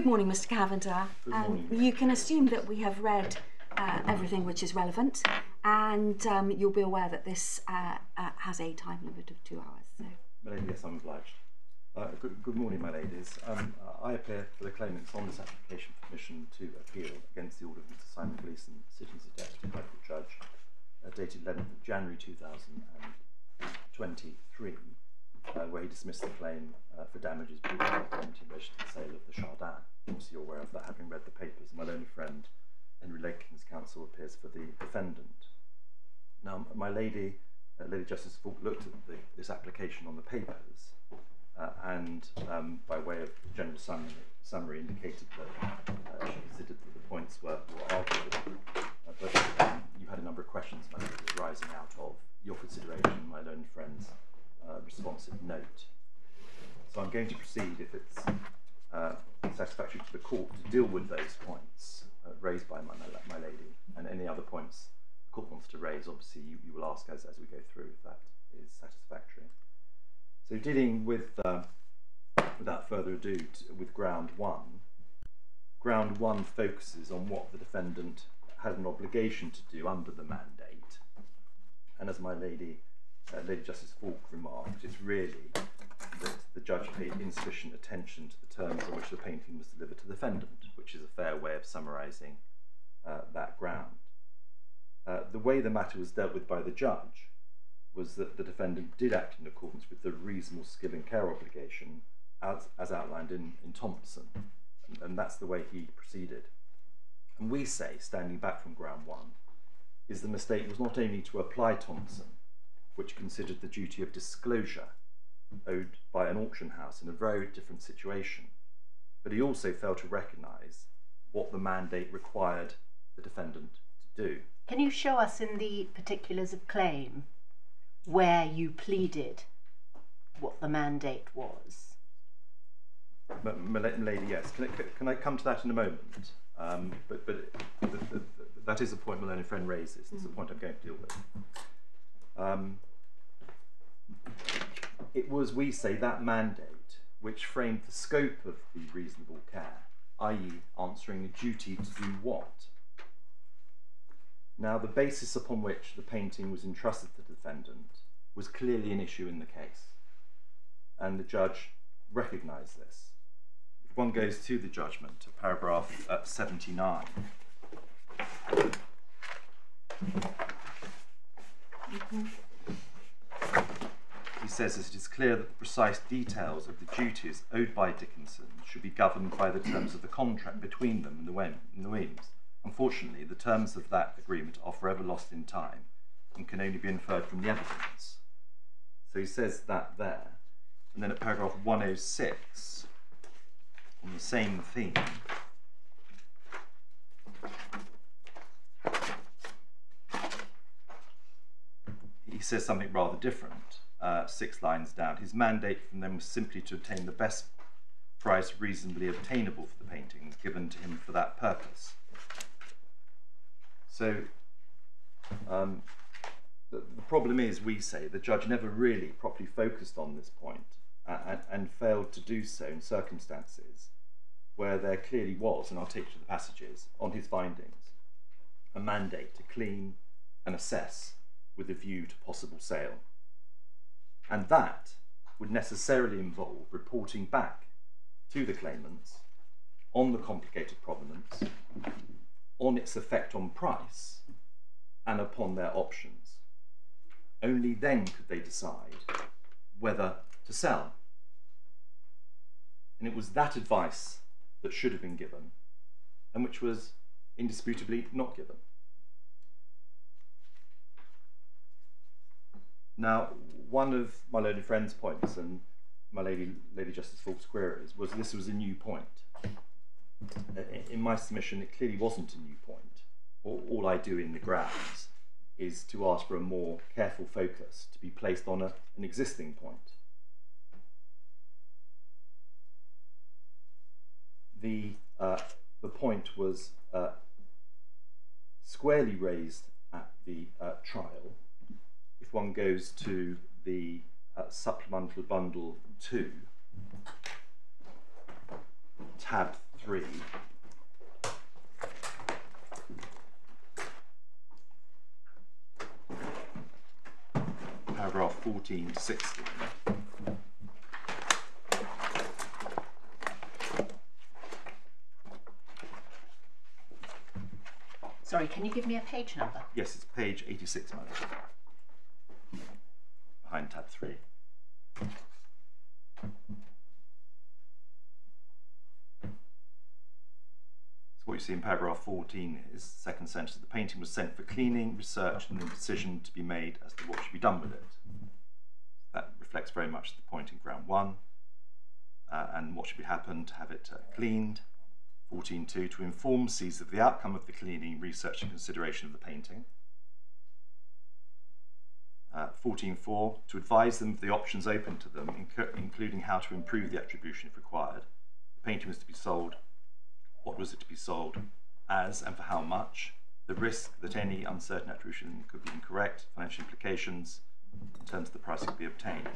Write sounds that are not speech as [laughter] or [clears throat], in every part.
Good morning, Mr. Cavender. Good Um, you can assume that we have read uh, everything which is relevant, and um, you'll be aware that this uh, uh, has a time limit of two hours. So, My lady, yes, I'm obliged. Uh, good, good morning, my ladies. Um, uh, I appear for the claimants on this application for permission to appeal against the order of Mr Simon Gleeson, sitting as a Deputy High Court Judge, uh, dated 11th of January 2023, uh, where he dismissed the claim uh, for damages in relation to the sale of the Chardin. Obviously, you're aware of that, having read the papers. My learned friend, Henry Lenkins' counsel, appears for the defendant. Now, my lady, uh, Lady Justice Falk, looked at the, this application on the papers uh, and, um, by way of general summary, summary indicated that uh, she considered that the points were, were arguable. Uh, but um, you had a number of questions, my lady, arising out of your consideration, my learned friend's uh, responsive note. So I'm going to proceed, if it's uh, satisfactory to the court, to deal with those points uh, raised by my, my lady, and any other points the court wants to raise, obviously you, you will ask as, as we go through if that is satisfactory. So dealing with, uh, without further ado, with ground one, ground one focuses on what the defendant had an obligation to do under the mandate. And as my lady, uh, Lady Justice Falk remarked, it's really that the judge paid insufficient attention to the terms on which the painting was delivered to the defendant, which is a fair way of summarising uh, that ground. Uh, the way the matter was dealt with by the judge was that the defendant did act in accordance with the reasonable skill and care obligation as, as outlined in, in Thomson, and, and that's the way he proceeded. And we say, standing back from ground one, is the mistake was not only to apply Thomson, which considered the duty of disclosure owed by an auction house in a very different situation, but he also failed to recognise what the mandate required the defendant to do. Can you show us in the particulars of claim where you pleaded what the mandate was? M- m- lady, yes. Can I, can I come to that in a moment? Um, but but the, the, the, that is a point learned friend raises. It's a point I'm going to deal with. Um, it was, we say, that mandate which framed the scope of the reasonable care, i.e., answering a duty to do what? Now, the basis upon which the painting was entrusted to the defendant was clearly an issue in the case, and the judge recognised this. If one goes to the judgment, to paragraph uh, 79, he says that it is clear that the precise details of the duties owed by Dickinson should be governed by the terms of the contract between them and the, Weems. Unfortunately, the terms of that agreement are forever lost in time and can only be inferred from the evidence. So he says that there. And then at paragraph 106, on the same theme, he says something rather different, uh, six lines down. His mandate from them was simply to obtain the best price reasonably obtainable for the painting given to him for that purpose. So um, the, the problem is, we say, the judge never really properly focused on this point and, and failed to do so in circumstances where there clearly was, and I'll take you to the passages, on his findings, a mandate to clean and assess with a view to possible sale. And that would necessarily involve reporting back to the claimants on the complicated provenance, on its effect on price, and upon their options. Only then could they decide whether to sell. And it was that advice that should have been given, and which was indisputably not given. Now, one of my learned friend's points, and my lady, Lady Justice Falk's queries, was this was a new point. In my submission, it clearly wasn't a new point. All, all I do in the grounds is to ask for a more careful focus to be placed on a, an existing point. The, uh, the point was uh, squarely raised at the uh, trial. If one goes to the uh, supplemental bundle 2, tab 3, 3. Paragraph 14 to 16. Sorry, can you give me a page number? Yes, it's page 86, Madam. Behind tab 3. So what you see in paragraph 14 is the second sentence. The painting was sent for cleaning, research and a decision to be made as to what should be done with it. That reflects very much the point in ground 1 uh, and what should be happened to have it uh, cleaned. 14.2 to inform Caesar of the outcome of the cleaning, research and consideration of the painting. Uh, 14.4 to advise them of the options open to them, inc including how to improve the attribution if required. The painting was to be sold, what was it to be sold, as and for how much, the risk that any uncertain attribution could be incorrect, financial implications in terms of the price could be obtained.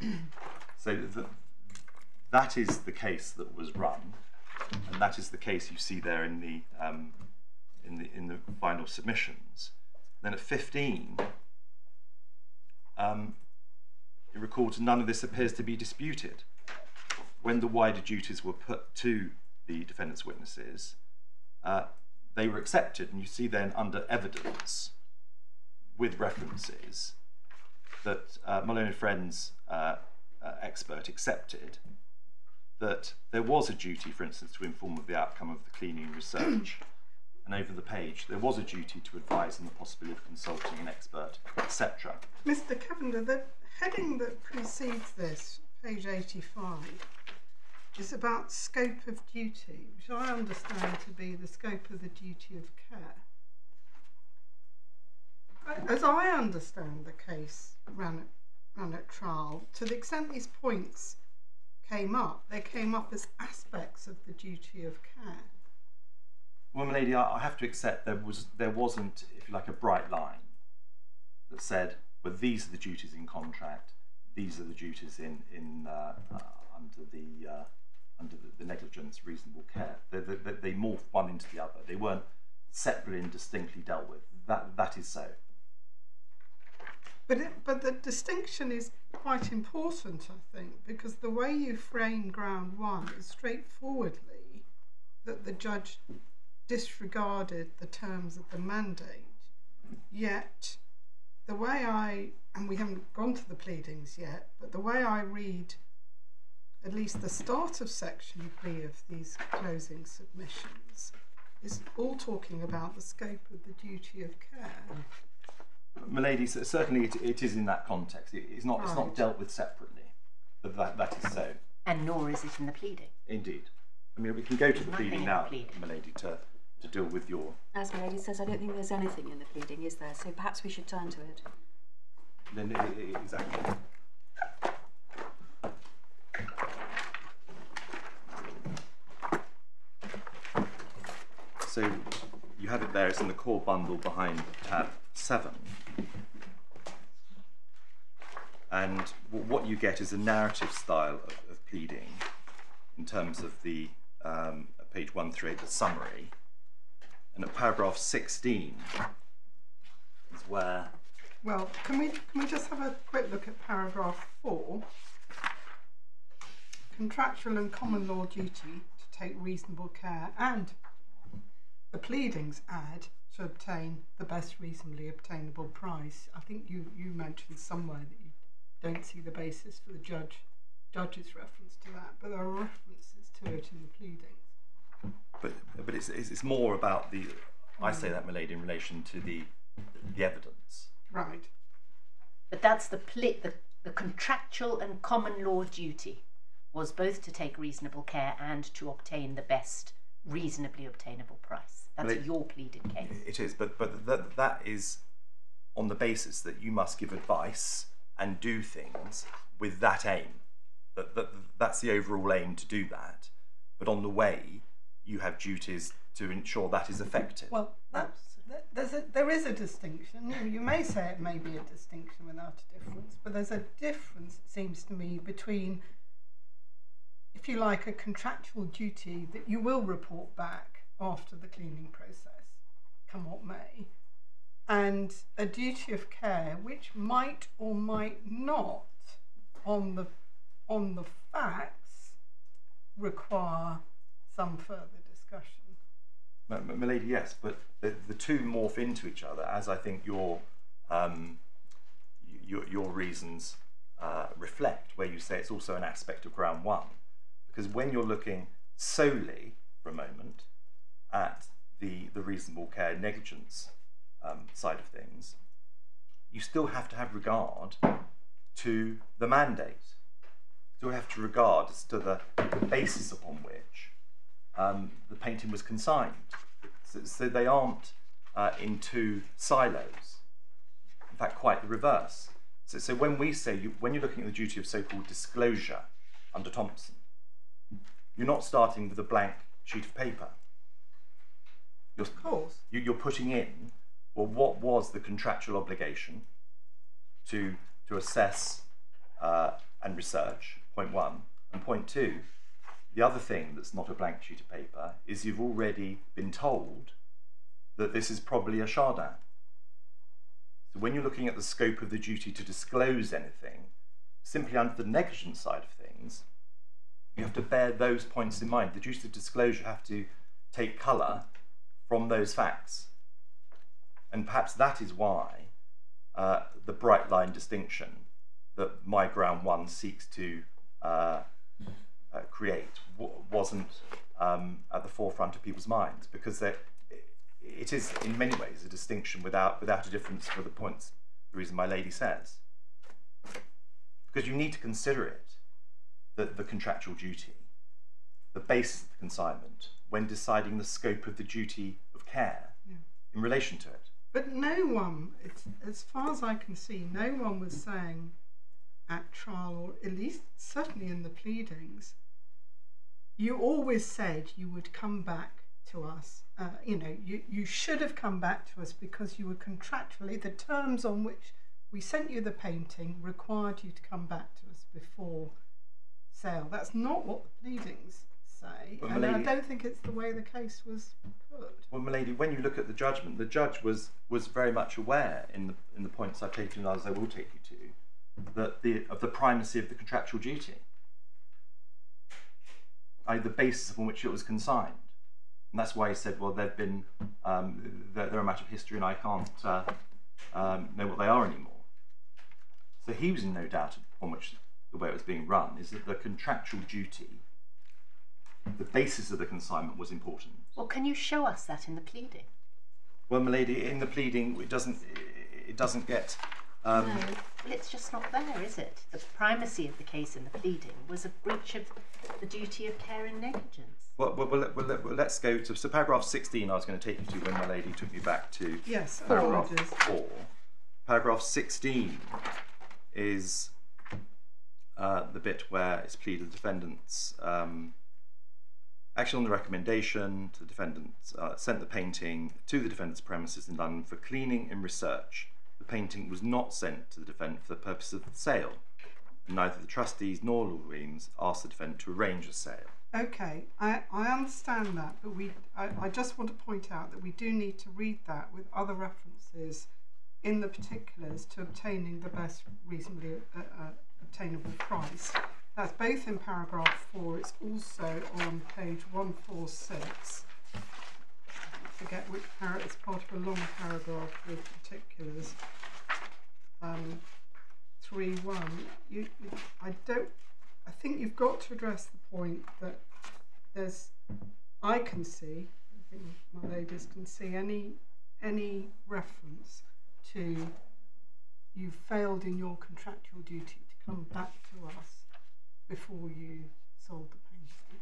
[clears throat] so the, that is the case that was run and that is the case you see there in the um, in the in the final submissions. Then at 15, um, it records none of this appears to be disputed. When the wider duties were put to the defendant's witnesses, uh, they were accepted, and you see then under evidence with references that uh, Malone and Friends uh, uh expert accepted that there was a duty, for instance, to inform of the outcome of the cleaning research. And over the page, there was a duty to advise on the possibility of consulting an expert, etc. Mr. Cavender, the heading that precedes this, page 85, is about scope of duty, which I understand to be the scope of the duty of care. As I understand the case ran at, ran at trial, to the extent these points came up, they came up as aspects of the duty of care. My lady, I, have to accept there was there wasn't, if you like, a bright line that said, well, these are the duties in contract, these are the duties in in uh, uh, under the uh, under the, the, negligence reasonable care. They, they, they morphed one into the other. They weren't separately and distinctly dealt with. That that is so. But it, but the distinction is quite important, I think, because the way you frame ground one is straightforwardly that the judge disregarded the terms of the mandate. Yet, the way I, and we haven't gone to the pleadings yet, but the way I read at least the start of section B of these closing submissions is all talking about the scope of the duty of care. Milady, certainly it, it is in that context. It, it's not. It's not dealt with separately. But that that is so. And nor is it in the pleading. Indeed. I mean, we can go to the pleading now, the pleading. Milady, to to deal with your. As my lady says, I don't think there's anything in the pleading, is there? So perhaps we should turn to it. Then exactly. So you have it there. It's in the core bundle behind tab seven. And what you get is a narrative style of, of pleading in terms of the um, page 138, the summary. And at paragraph 16 is where. Well, can we can we just have a quick look at paragraph four? Contractual and common law duty to take reasonable care and the pleadings add to obtain the best reasonably obtainable price. I think you, you mentioned somewhere that you don't see the basis for the judge judge's reference to that, but there are references to it in the pleadings. But but it's it's, it's more about the. I say that, Milady, in relation to the the evidence. Right. But that's the, pli- the the contractual and common law duty was both to take reasonable care and to obtain the best reasonably obtainable price. That's it- your pleading case. It is, but but that that is on the basis that you must give advice and do things with that aim. That, that that's the overall aim to do that. But on the way, you have duties to ensure that is effective. Well, that's, there's a, there is a distinction. You, may say it may be a distinction without a difference, but there's a difference, it seems to me, between if you like, a contractual duty that you will report back after the cleaning process, come what may, and a duty of care which might or might not, on the on the facts, require some further discussion. Milady, yes, but the, the two morph into each other, as I think your um, your, your reasons uh, reflect, where you say it's also an aspect of ground one. Because when you're looking solely for a moment at the, the reasonable care negligence um, side of things, you still have to have regard to the mandate. Still have to regard as to the basis upon which um, the painting was consigned. So, so they aren't uh, in two silos. In fact, quite the reverse. So, so when we say, you, when you're looking at the duty of so-called disclosure under Thomson, you're not starting with a blank sheet of paper. You're, Of course. you, you're putting in, well, what was the contractual obligation to to assess uh, and research? Point one, and point two, the other thing that's not a blank sheet of paper is you've already been told that this is probably a Chardin. So when you're looking at the scope of the duty to disclose anything, simply under the negligence side of things, you have to bear those points in mind. The duty of disclosure have to take colour from those facts. And perhaps that is why uh, the bright line distinction that my ground one seeks to uh, uh, create w- wasn't um, at the forefront of people's minds because it is in many ways a distinction without without a difference for the points the reason my lady says because you need to consider it the, the contractual duty the basis of the consignment when deciding the scope of the duty of care Yeah. in relation to it But no one, it's, as far as I can see, no one was saying at trial, or at least certainly in the pleadings, you always said you would come back to us. Uh, you know, you, you should have come back to us because you were contractually, the terms on which we sent you the painting required you to come back to us before sale. That's not what the pleadings say. But and I don't think it's the way the case was put. Well, milady, when you look at the judgment, the judge was was very much aware in the in the points I've taken, as I will take you to, that the of the primacy of the contractual duty, i.e., the basis upon which it was consigned, and that's why he said, well, they've been um, they're, they're a matter of history, and I can't uh, um, know what they are anymore. So he was in no doubt upon which the way it was being run is that the contractual duty, the basis of the consignment was important. Well, can you show us that in the pleading? Well, milady, in the pleading, it doesn't it doesn't get. Um, no, well, it's just not there, is it? The primacy of the case in the pleading was a breach of the duty of care and negligence. Well, well, well, well, well, let's go to so paragraph sixteen. I was going to take you to when my lady took me back to Yes, paragraph apologies. four. Paragraph sixteen is uh, the bit where it's pleaded the defendants. Um, Action on the recommendation to the defendants uh, sent the painting to the defendant's premises in London for cleaning and research. The painting was not sent to the defendant for the purpose of the sale. Neither the trustees nor Lord Williams asked the defendant to arrange a sale. Okay, I, I understand that, but we I, I just want to point out that we do need to read that with other references in the particulars to obtaining the best reasonably uh, uh, obtainable price. That's both in paragraph four. It's also on page one four six. Forget which par. It's part of a long paragraph with particulars. Um, three one. You, you, I don't. I think you've got to address the point that there's, I can see, I think my ladies can see any any reference to you failed in your contractual duty to come back to us before you sold the painting.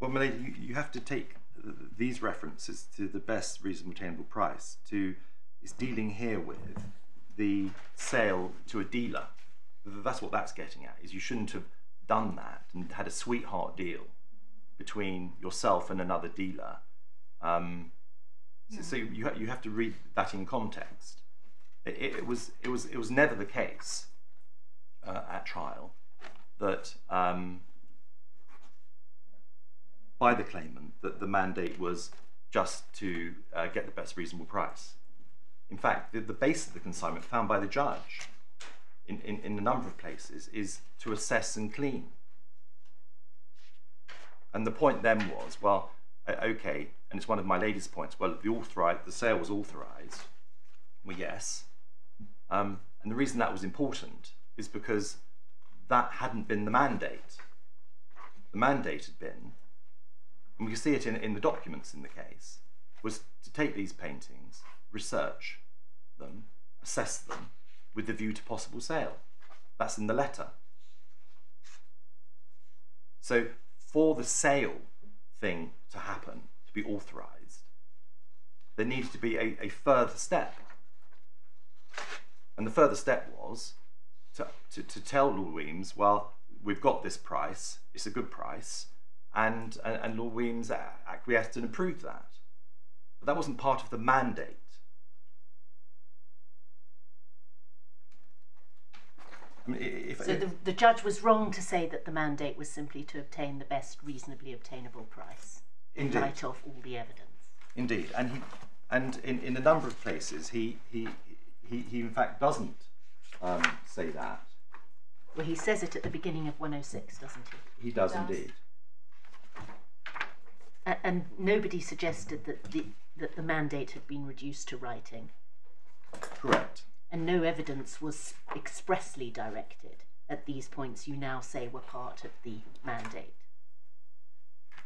Well, Milady, you, you have to take these references to the best reasonable attainable price to is dealing here with the sale to a dealer. That's what that's getting at. Is you shouldn't have done that and had a sweetheart deal between yourself and another dealer. Um, so, so you ha- you have to read that in context. It, it, it was it was it was never the case uh, at trial that um, by the claimant that the mandate was just to uh, get the best reasonable price. In fact, the, the base of the consignment found by the judge in, in, in a number of places is to assess and clean. And the point then was, well, uh, okay, and it's one of my lady's points. Well, the authorized, the sale was authorized. Well, yes. Um, and the reason that was important is because that hadn't been the mandate. The mandate had been, and we can see it in, in the documents in the case, was to take these paintings, research them, assess them, with the view to possible sale. That's in the letter. So for the sale thing to happen, to be authorised, there needed to be a, a further step. And the further step was to, to, to tell Lord Weems, well, we've got this price, it's a good price, and, and, and Lord Weems acquiesced and approved that. But that wasn't part of the mandate. I mean, if, So the, the judge was wrong to say that the mandate was simply to obtain the best reasonably obtainable price in Indeed. light of all the evidence. Indeed, and he, and in, in a number of places, he, he, he, he in fact doesn't um, say that. Well, he says it at the beginning of 106, doesn't he? He does, does. indeed. And nobody suggested that the, that the mandate had been reduced to writing, Correct. and no evidence was expressly directed at these points you now say were part of the mandate.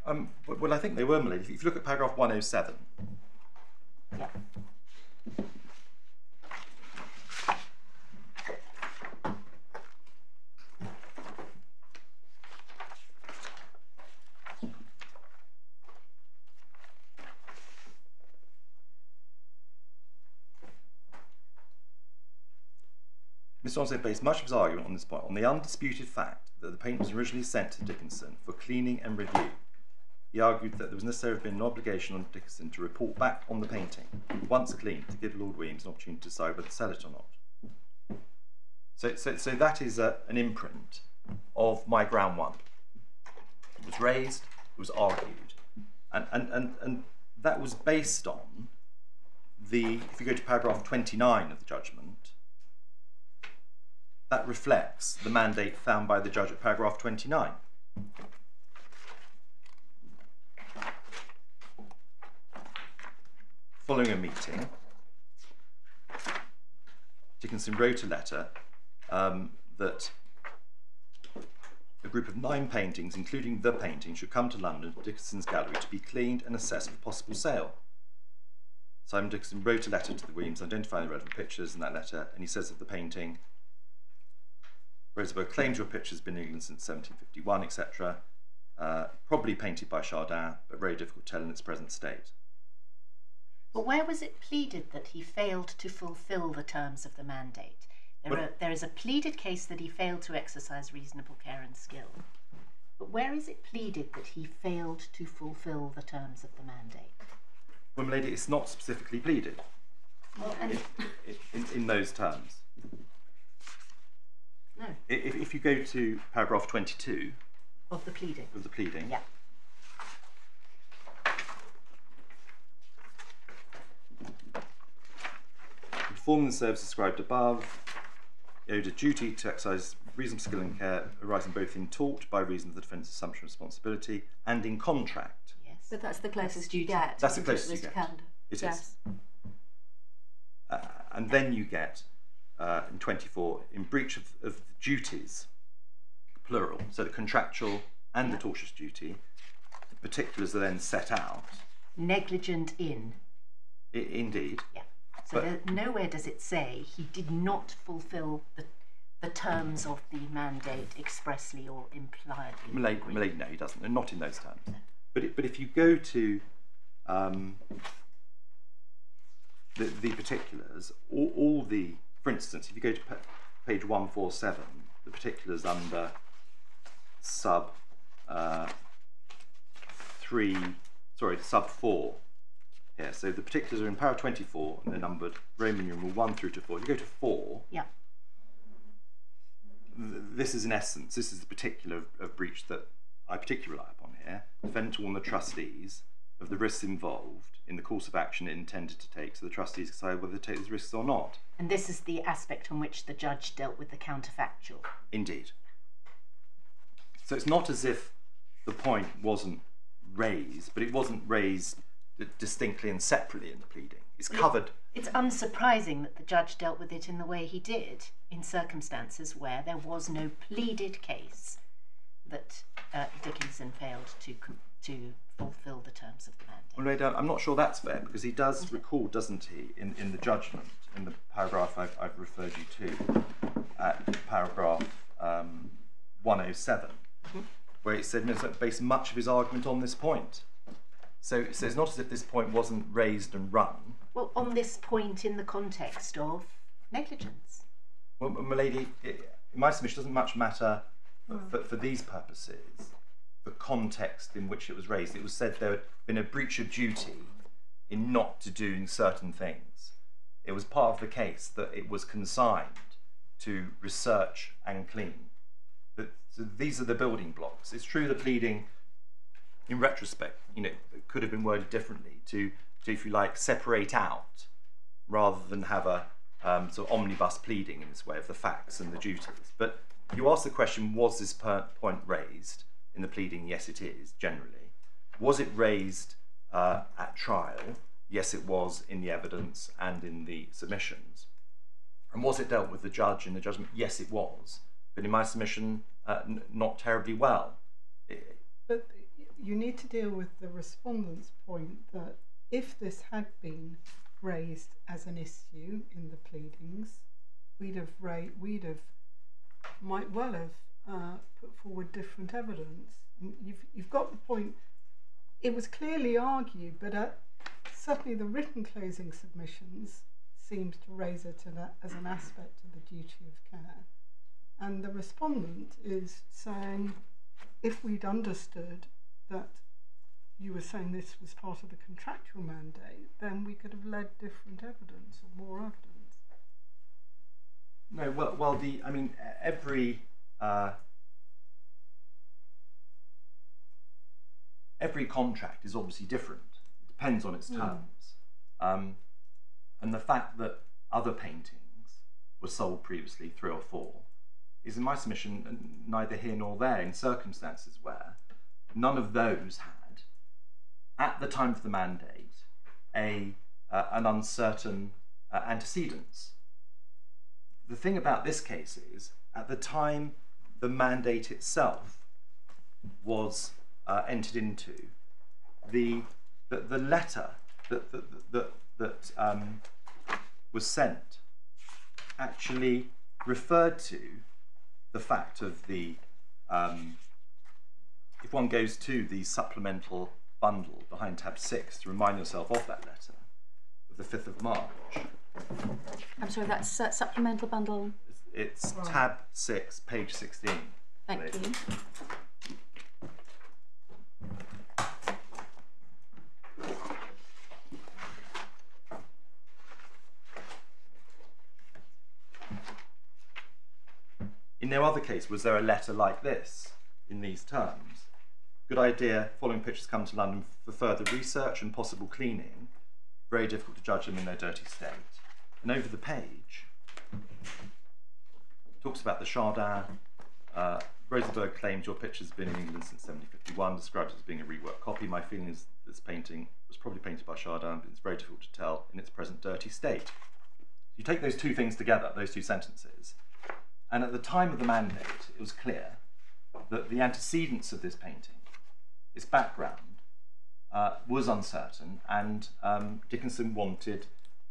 Um, well, well, I think they were, Milady. If you look at paragraph 107, Yeah. Mr. Onslow based much of his argument on this point on the undisputed fact that the paint was originally sent to Dickinson for cleaning and review. He argued that there was necessarily been an obligation on Dickinson to report back on the painting, once cleaned, to give Lord Williams an opportunity to decide whether to sell it or not. So, so, so that is a, an imprint of my ground one. It was raised, it was argued, and, and, and, and that was based on the, if you go to paragraph 29 of the judgment, that reflects the mandate found by the judge at paragraph 29. Following a meeting, Dickinson wrote a letter um, that a group of nine paintings, including the painting, should come to London Dickinson's gallery to be cleaned and assessed for possible sale. Simon Dickinson wrote a letter to the Weems identifying the relevant pictures in that letter, and he says of the painting, Rosenberg claims your picture has been in England since 1751, etc. Uh, probably painted by Chardin, but very difficult to tell in its present state. But where was it pleaded that he failed to fulfil the terms of the mandate? There, are, there is a pleaded case that he failed to exercise reasonable care and skill. But where is it pleaded that he failed to fulfil the terms of the mandate? Well, my lady, it's not specifically pleaded Well, and in, in, in those terms. No, If, if you go to paragraph 22 of the pleading. of the pleading, Yeah. performing the service described above, he owed a duty to exercise reasonable skill and care arising both in tort by reason of the defendant's assumption of responsibility and in contract. Yes. But that's the closest you duty. get. That's the closest you Mr. get. Cavender? It is. yes. Uh, and then you get uh, in 24 in breach of, of the duties, plural, so the contractual and the tortious duty, the particulars are then set out. Negligent in. I, indeed. Yeah. So there, nowhere does it say he did not fulfil the, the terms of the mandate expressly or impliedly. Malay. Malay, no, he doesn't. Not in those terms. But it, but if you go to um, the the particulars, all, all the, for instance, if you go to page one four seven, the particulars under sub uh, three, sorry, sub four. Here, so the particulars are in paragraph twenty four, and they're numbered Roman numeral one through to four. If You go to four. Yeah. th- this is in essence, this is the particular of, of breach that I particularly rely upon here, defendant to warn the trustees of the risks involved in the course of action it intended to take, so the trustees decide whether to take those risks or not. And this is the aspect on which the judge dealt with the counterfactual. Indeed. So it's not as if the point wasn't raised, but it wasn't raised distinctly and separately in the pleading. It's covered. It's unsurprising that the judge dealt with it in the way he did in circumstances where there was no pleaded case that uh, Dickinson failed to to fulfil the terms of the mandate. Well, I'm not sure that's fair because he does mm-hmm. recall, doesn't he, in, in the judgment, in the paragraph I've, I've referred you to, at paragraph um, 107, mm-hmm. where he said Mr. based much of his argument on this point. So, so it's not as if this point wasn't raised and run. Well, on this point in the context of negligence. Well, Milady, it, my submission, doesn't much matter for, for, for these purposes the context in which it was raised. It was said there had been a breach of duty in not to doing certain things. It was part of the case that it was consigned to research and clean. But, so these are the building blocks. It's true the pleading, in retrospect, you know, could have been worded differently to, to if you like, separate out rather than have a um, sort of omnibus pleading in this way of the facts and the duties. But you ask the question, was this point raised in the pleading? Yes, it is, generally. Was it raised uh, at trial? Yes, it was in the evidence and in the submissions. And was it dealt with the judge in the judgment? Yes, it was. But in my submission, uh, not terribly well. But you need to deal with the respondent's point that if this had been raised as an issue in the pleadings, we'd have ra- we'd have might well have uh, put forward different evidence. You've you've got the point. It was clearly argued, but uh, certainly the written closing submissions seems to raise it as, an aspect of the duty of care. And the respondent is saying, if we'd understood that you were saying this was part of the contractual mandate, then we could have led different evidence or more evidence. No, well, well, the I mean, every uh, every contract is obviously different. It depends on its terms, um, and the fact that other paintings were sold previously, three or four, is in my submission neither here nor there. In circumstances where none of those had, at the time of the mandate, a uh, an uncertain uh, antecedents the thing about this case is, at the time the mandate itself was uh, entered into, the, the, the letter that, that, that, that um, was sent actually referred to the fact of the, um, if one goes to the supplemental bundle behind tab 6 to remind yourself of that letter, of the 5th of March, I'm sorry, that's uh, supplemental bundle. It's tab six, page sixteen. Thank Right. you. In no other case was there a letter like this in these terms. Good idea. Following pictures come to London for further research and possible cleaning. Very difficult to judge them in their dirty state. And over the page talks about the Chardin. Uh, Rosenberg claims your picture's been in England since 1751, describes it as being a reworked copy. My feeling is this painting was probably painted by Chardin, but it's very difficult to tell in its present dirty state. You take those two things together, those two sentences, and at the time of the mandate, it was clear that the antecedents of this painting, its background, uh, was uncertain, and um, Dickinson wanted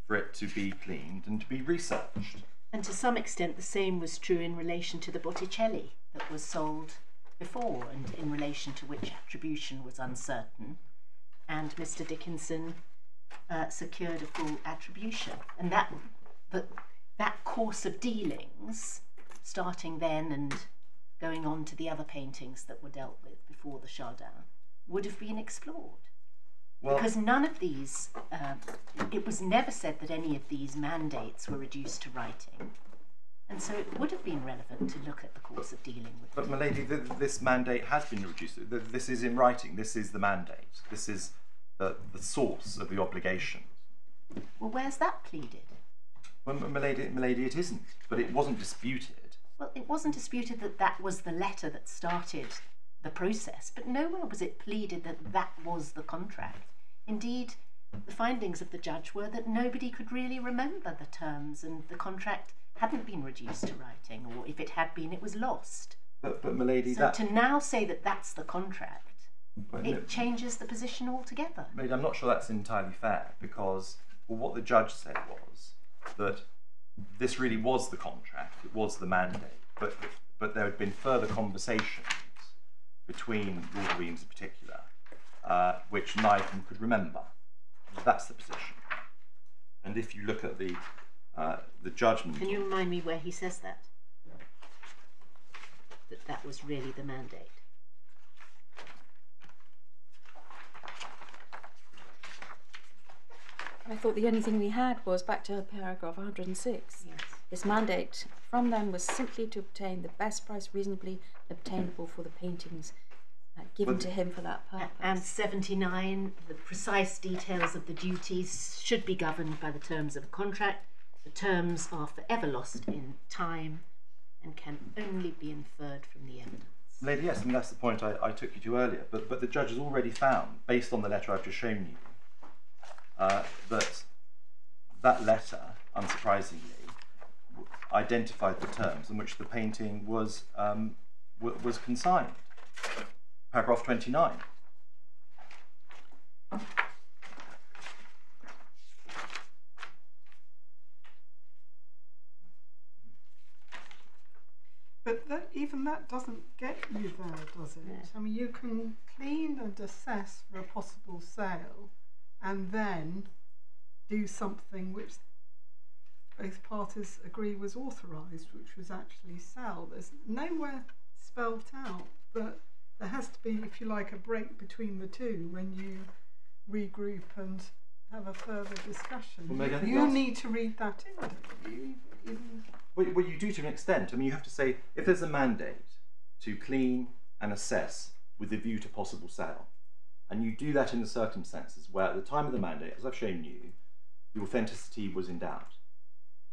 for it to be cleaned and to be researched. And to some extent, the same was true in relation to the Botticelli that was sold before, and in relation to which attribution was uncertain. And Mr. Dickinson uh, secured a full attribution, and that that that course of dealings, starting then and going on to the other paintings that were dealt with before the Chardin, would have been explored Well, because none of these, um, it was never said that any of these mandates were reduced to writing, And so it would have been relevant to look at the course of dealing with But, my lady, th- this mandate has been reduced. Th- This is in writing. This is the mandate. This is the, the source of the obligation. Well, where's that pleaded? Well, m- my lady, my lady, it isn't. But it wasn't disputed. Well, it wasn't disputed that that was the letter that started the process, but nowhere was it pleaded that that was the contract. Indeed, the findings of the judge were that nobody could really remember the terms and the contract hadn't been reduced to writing, or if it had been, it was lost. But, but my lady, So that. to now say that that's the contract, but, no, it changes the position altogether. my lady, I'm not sure that's entirely fair because well, what the judge said was that this really was the contract. It was the mandate. But but there had been further conversations between Lord Weems in particular, uh, which neither of them could remember. That's the position. And if you look at the uh, the judgment, Can you remind me where he says that? That that was really the mandate. I thought the only thing we had was back to paragraph 106. Yes. His mandate from them was simply to obtain the best price reasonably obtainable for the paintings given But- to him for that purpose. And 79, the precise details of the duties should be governed by the terms of a contract. The terms are forever lost in time and can only be inferred from the evidence. Lady, yes, I mean that's the point I, I took you to earlier. But but the judge has already found, based on the letter I've just shown you, uh, that that letter, unsurprisingly, identified the terms in which the painting was um, w- was consigned. Paragraph twenty nine. But that, even that doesn't get you there, does it? No. I mean, you can clean and assess for a possible sale and then do something which both parties agree was authorised, which was actually sell. There's nowhere spelt out that there has to be, if you like, a break between the two when you regroup and have a further discussion. Well, Meg, I think you that's- need to read that in, don't you? Even, Well, well, you do to an extent. I mean, you have to say if there's a mandate to clean and assess with a view to possible sale, and you do that in the circumstances where, at the time of the mandate, as I've shown you, the authenticity was in doubt.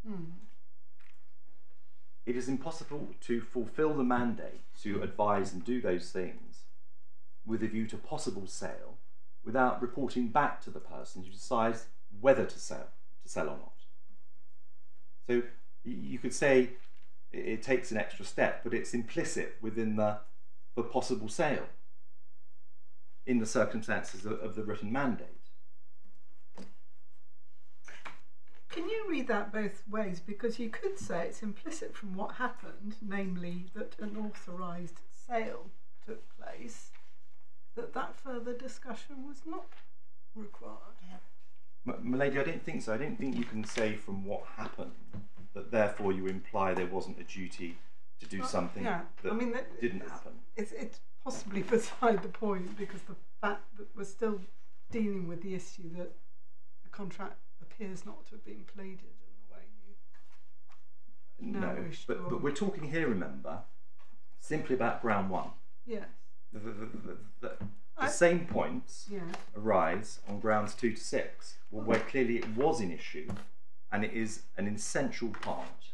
hmm. It is impossible to fulfil the mandate to advise and do those things with a view to possible sale without reporting back to the person who decides whether to sell, to sell or not. So you could say it, it takes an extra step, but it's implicit within the, the possible sale in the circumstances of, of the written mandate. Can you read that both ways? Because you could say it's implicit from what happened, namely that an authorised sale took place, that that further discussion was not required. M- Milady, I don't think so. I don't think you can say from what happened that therefore you imply there wasn't a duty to do Well, something yeah, that I mean, that- didn't it's- happen. It's, it's possibly [laughs] beside the point because the fact that we're still dealing with the issue that the contract appears not to have been pleaded in the way you. No, but, but we're talking here, remember, simply about ground one. Yes, The, the, the, the, I- same points yes. arise on grounds two to six, well, where clearly it was an issue and it is an essential part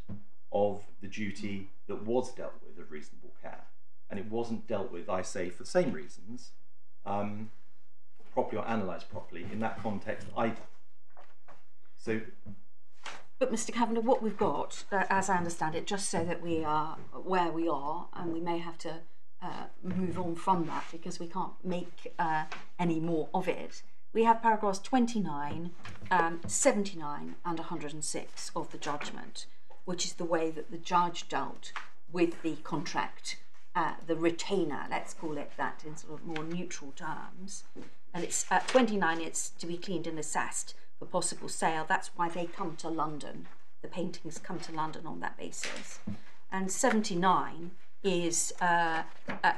of the duty that was dealt with of reasonable care. And it wasn't dealt with, I say, for the same reasons, um, properly or analysed properly in that context either. So, But Mr Cavender, what we've got, uh, as I understand it, just so that we are where we are, and we may have to uh, move on from that because we can't make uh, any more of it. We have paragraphs 29, um, 79, and 106 of the judgment, which is the way that the judge dealt with the contract, uh, the retainer, let's call it that in sort of more neutral terms. And it's at 29, it's to be cleaned and assessed for possible sale. That's why they come to London. The paintings come to London on that basis. And 79 is uh, uh,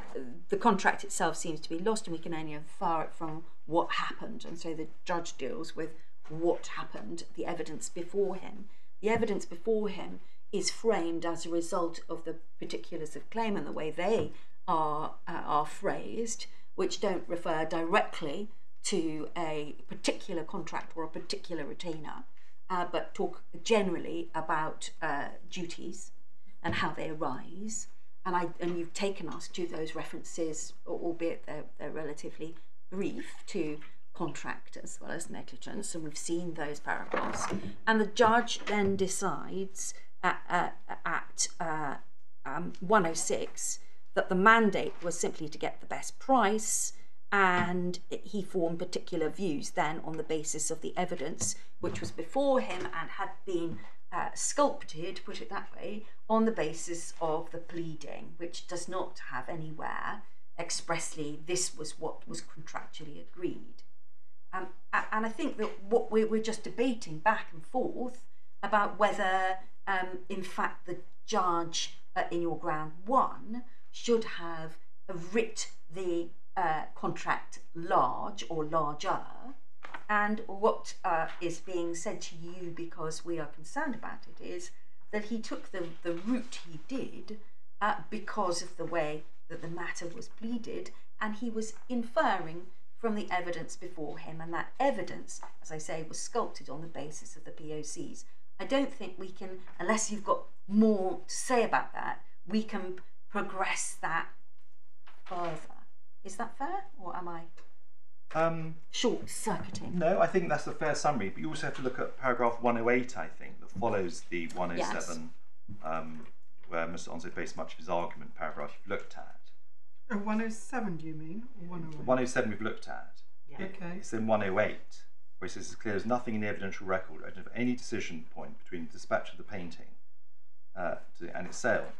the contract itself seems to be lost, and we can only infer it from what happened. And so the judge deals with what happened, the evidence before him. The evidence before him is framed as a result of the particulars of claim and the way they are uh, are phrased, which don't refer directly to a particular contract or a particular retainer, uh, but talk generally about uh, duties and how they arise. And I and you've taken us to those references, albeit they're, they're relatively brief, to contract as well as negligence, and we've seen those paragraphs. And the judge then decides at, at, uh, um, 106 that the mandate was simply to get the best price and he formed particular views then on the basis of the evidence which was before him and had been uh, sculpted, put it that way, on the basis of the pleading, which does not have anywhere expressly this was what was contractually agreed. Um, and I think that what we're, just debating back and forth about whether, um, in fact, the judge uh, in your ground one should have writ the uh, contract large or larger. And what uh, is being said to you because we are concerned about it is that he took the, the route he did uh, because of the way that the matter was pleaded, and he was inferring from the evidence before him, and that evidence, as I say, was sculpted on the basis of the POCs. I don't think we can, unless you've got more to say about that, we can progress that further. Is that fair, or am I Um, short circuiting? no, I think that's a fair summary, but you also have to look at paragraph 108, I think, that follows the 107, um, where Mr. Onzo based much of his argument, paragraph you've looked at. Oh, 107, do you mean? Or 108? 107 we've looked at. Yeah. It- Okay. It's in 108, where it says it's clear there's nothing in the evidential record of any decision point between the dispatch of the painting uh, to, and its sale.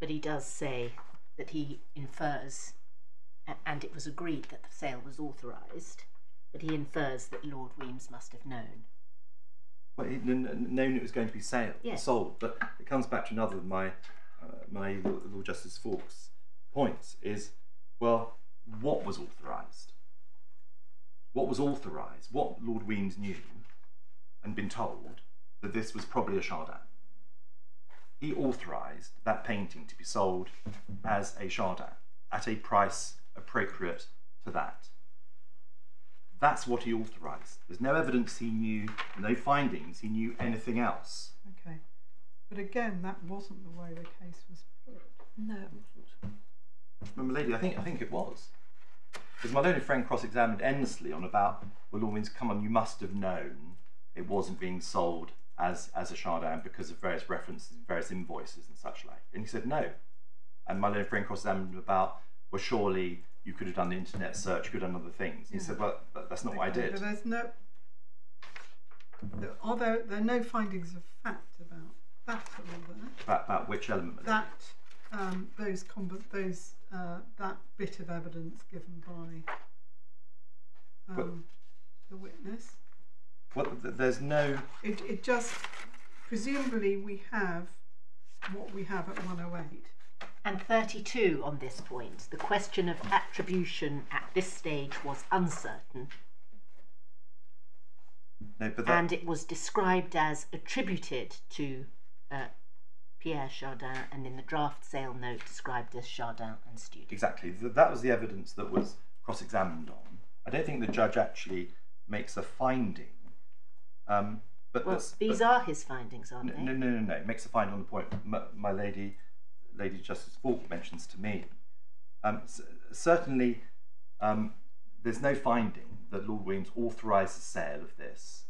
But he does say that he infers, and it was agreed that the sale was authorised, but he infers that Lord Wemyss must have known. Well, kn- known it was going to be sale, Yes. sold, but it comes back to another of my, uh, my Lord Lord Justice Falk's points is, well, what was authorised? What was authorised? What Lord Wemyss knew and been told that this was probably a Chardin. He authorised that painting to be sold as a Chardin at a price appropriate to that. That's what he authorised. There's no evidence he knew, no findings he knew anything else. Okay. But again, that wasn't the way the case was put. No. it wasn't. Remember, lady, I think I think it was. Because my learned friend cross-examined endlessly on about, well, Lord Wemyss, come on, you must have known it wasn't being sold as as a Chardin because of various references, various invoices and such like. And he said no. And my learned friend cross-examined about, well, surely you could have done the internet search, you could have done other things. He said, well, that- that's not what I did. But there's no. There, are there, there are no findings of fact about that at all there? About, about which element? That um, those those uh, that bit of evidence given by um, the witness. Well, there's no. It it just presumably we have what we have at 108. And 32 on this point, the question of attribution at this stage was uncertain, No, but that, and it was described as attributed to uh, Pierre Chardin, and in the draft sale note described as Chardin and student. Exactly. That was the evidence that was cross examined on. I don't think the judge actually makes a finding. Um, but Well, that's- these but- are his findings, aren't No, they? no, no, no, no. It makes a finding on the point my, my lady, Lady Justice Falk mentions to me. Um, c- certainly, um, there's no finding that Lord Williams authorised the sale of this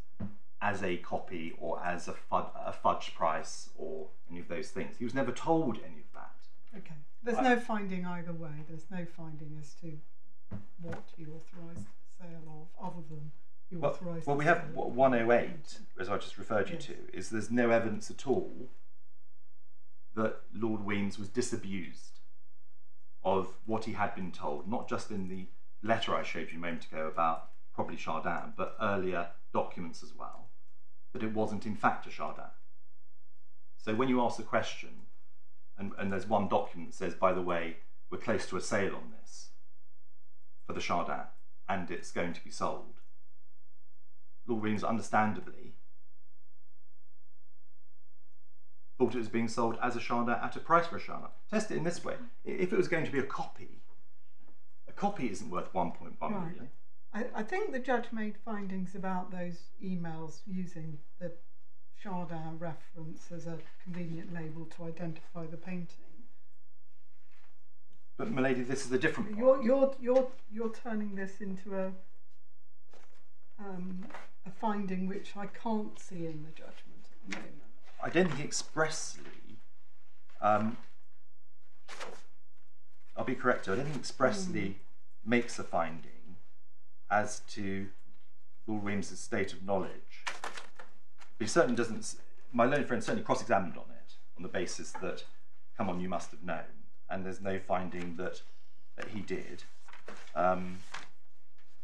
as a copy or as a, fud- a fudge price or any of those things. He was never told any of that. Okay. There's I- no finding either way. There's no finding as to what he authorised the sale of, other than Well, well we have sale 108, as I just referred you Yes. to, is there's no evidence at all that Lord Wemyss was disabused of what he had been told, not just in the letter I showed you a moment ago about probably Chardin, but earlier documents as well, that it wasn't in fact a Chardin. So when you ask the question, and, and there's one document that says, by the way, we're close to a sale on this for the Chardin and it's going to be sold, Lord Williams understandably thought it was being sold as a Chardin at a price for a Chardin. Test it in this way. If it was going to be a copy, a copy isn't worth 1.1 Right. million. I, I think the judge made findings about those emails using the Chardin reference as a convenient label to identify the painting. But, milady, this is a different point. You're you're you're you're turning this into a um, a finding which I can't see in the judgment at the moment. I don't think expressly. Um, I'll be correct. I don't think expressly makes a finding as to Lord Williams' state of knowledge. But he certainly doesn't. My learned friend certainly cross-examined on it on the basis that, come on, you must have known, and there's no finding that that he did. Um,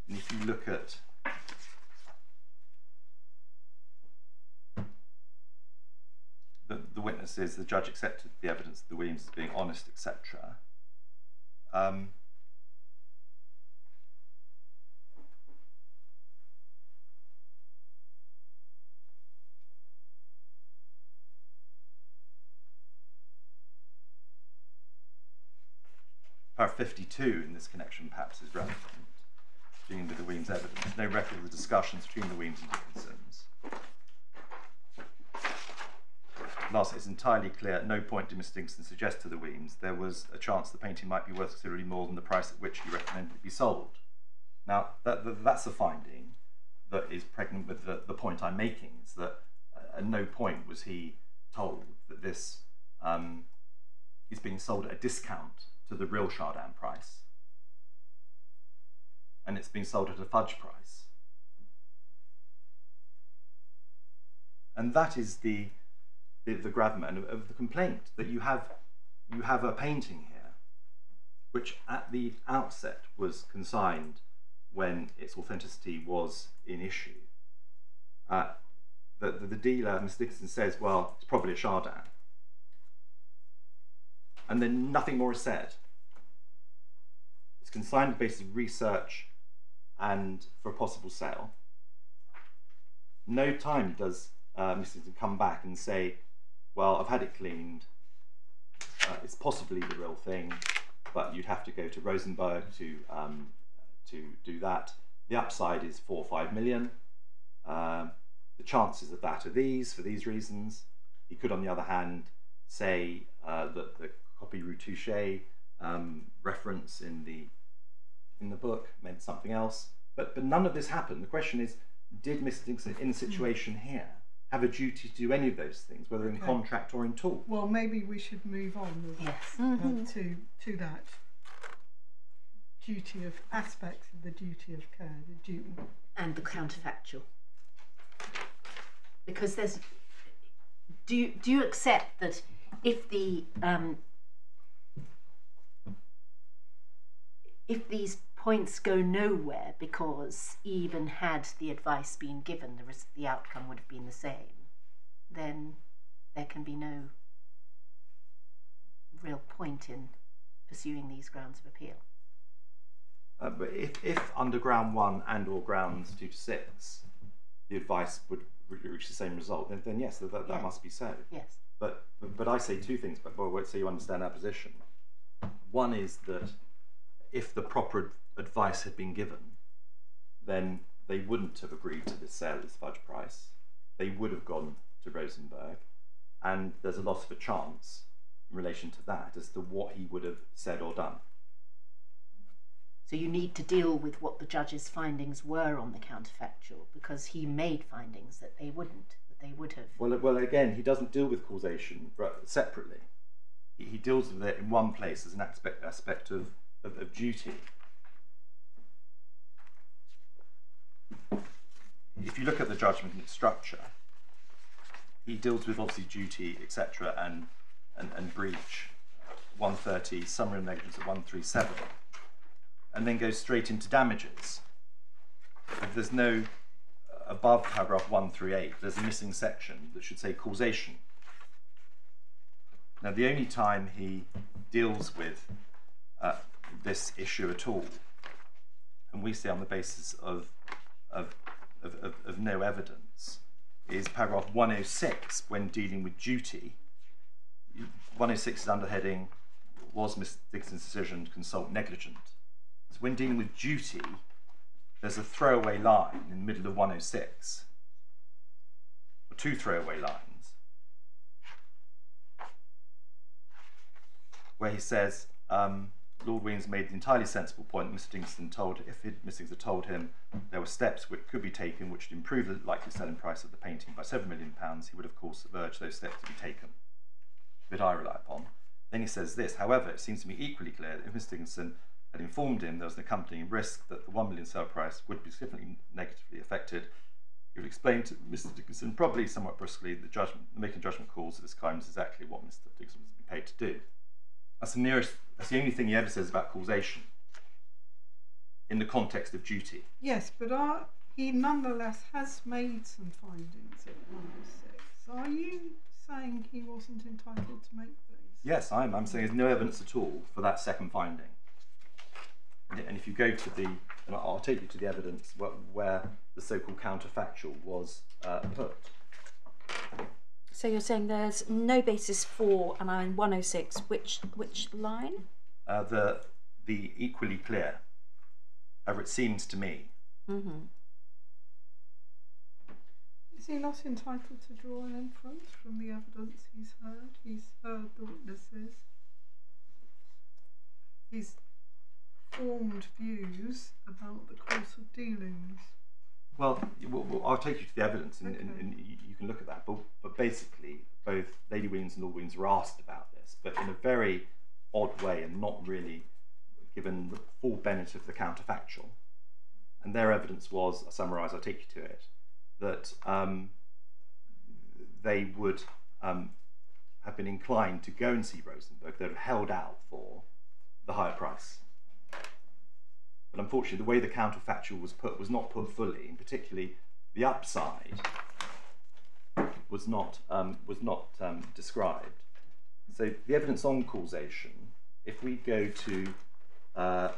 and if you look at the, the witnesses, the judge accepted the evidence of the Williams as being honest, etc. Um, paragraph 52 in this connection perhaps is relevant, dealing with the Williams evidence. No record of the discussions between the Williams and Dickinsons. Last, it's entirely clear at no point did Mr. Dickinson suggest to the Wemyss there was a chance the painting might be worth considerably more than the price at which he recommended it be sold. Now, that, that, that's a finding that is pregnant with the, the point I'm making, is that uh, at no point was he told that this um, is being sold at a discount to the real Chardin price. And it's being sold at a fudge price. And that is the the, the gravamen of, of the complaint that you have you have a painting here which at the outset was consigned when its authenticity was in issue. Uh, the, the, the dealer, Mr. Dickinson, says, well, it's probably a Chardin. And then nothing more is said. It's consigned based on research and for a possible sale. No time does uh, Mr. Dickinson come back and say, well, I've had it cleaned. Uh, it's possibly the real thing, but you'd have to go to Rosenberg to um, to do that. The upside is four or five million. Um, the chances of that are these for these reasons. He could, on the other hand, say uh, that the copie retouchée um, reference in the in the book meant something else. But but none of this happened. The question is, did Mr. Dixon, in the situation here, have a duty to do any of those things, whether in Okay. contract or in tort? Well, maybe we should move on with, Yes. uh, to to that duty of aspects of the duty of care. The duty. and the counterfactual. Because there's, do you, do you accept that if the um, if these points go nowhere because even had the advice been given, the the outcome would have been the same, then there can be no real point in pursuing these grounds of appeal. Uh, but if, if under ground one and or grounds two to six, the advice would reach the same result, then, then yes, that, that, that Yes. must be so. Yes. But, but but I say two things, but well, so you understand our position. One is that if the proper advice had been given, then they wouldn't have agreed to this sale this fudge price. They would have gone to Rosenberg, and there's a loss of a chance in relation to that as to what he would have said or done. So you need to deal with what the judge's findings were on the counterfactual because he made findings that they wouldn't, that they would have. Well, well, again, he doesn't deal with causation separately. He, he deals with it in one place as an aspect aspect of, of, of duty. If you look at the judgment and its structure, he deals with obviously duty, etc., and, and and breach. 130, summary negligence at 137, and then goes straight into damages. If there's no above paragraph 138, there's a missing section that should say causation. Now, the only time he deals with uh, this issue at all. And we say on the basis of, of, of, of, of no evidence is paragraph 106 when dealing with duty. 106 is under heading was Miss Dixon's decision to consult negligent. So when dealing with duty, there's a throwaway line in the middle of 106, or two throwaway lines, where he says, um, Lord Williams made the entirely sensible point that Mr. Dickinson told, if Mr. Dickinson told him there were steps which could be taken which would improve the likely selling price of the painting by several million pounds, he would of course have urged those steps to be taken. That I rely upon. Then he says this, however, it seems to me equally clear that if Mr. Dickinson had informed him there was an accompanying risk that the 1 million sale price would be significantly negatively affected, he would explain to Mr. Dickinson, probably somewhat brusquely, that judgment, making judgment calls of this kind is exactly what Mr. Dickinson was paid to do. That's the nearest, that's the only thing he ever says about causation in the context of duty. Yes, but are, he nonetheless has made some findings at 106. Are you saying he wasn't entitled to make those? Yes, I'm, I'm saying there's no evidence at all for that second finding. And, if you go to the, and I'll I'll take you to the evidence where, where the so-called counterfactual was uh, put. So you're saying there's no basis for, and I'm 106, which, which line? Uh, the, the equally clear, however it seems to me, Mm-hmm. Is he not entitled to draw an inference from the evidence he's heard? He's heard the witnesses. He's formed views about the course of dealings. Well, I'll take you to the evidence and, and, Okay. and you you can look at that. But, but basically, both Lady Williams and Lord Williams were asked about this, but in a very odd way and not really given the full benefit of the counterfactual. And their evidence was, I summarise, I'll take you to it, that um, they would um, have been inclined to go and see Rosenberg, they'd have held out for the higher price. But unfortunately, the way the counterfactual was put was not put fully, and particularly the upside was not, um, was not um, described. So the evidence on causation, if we go to uh,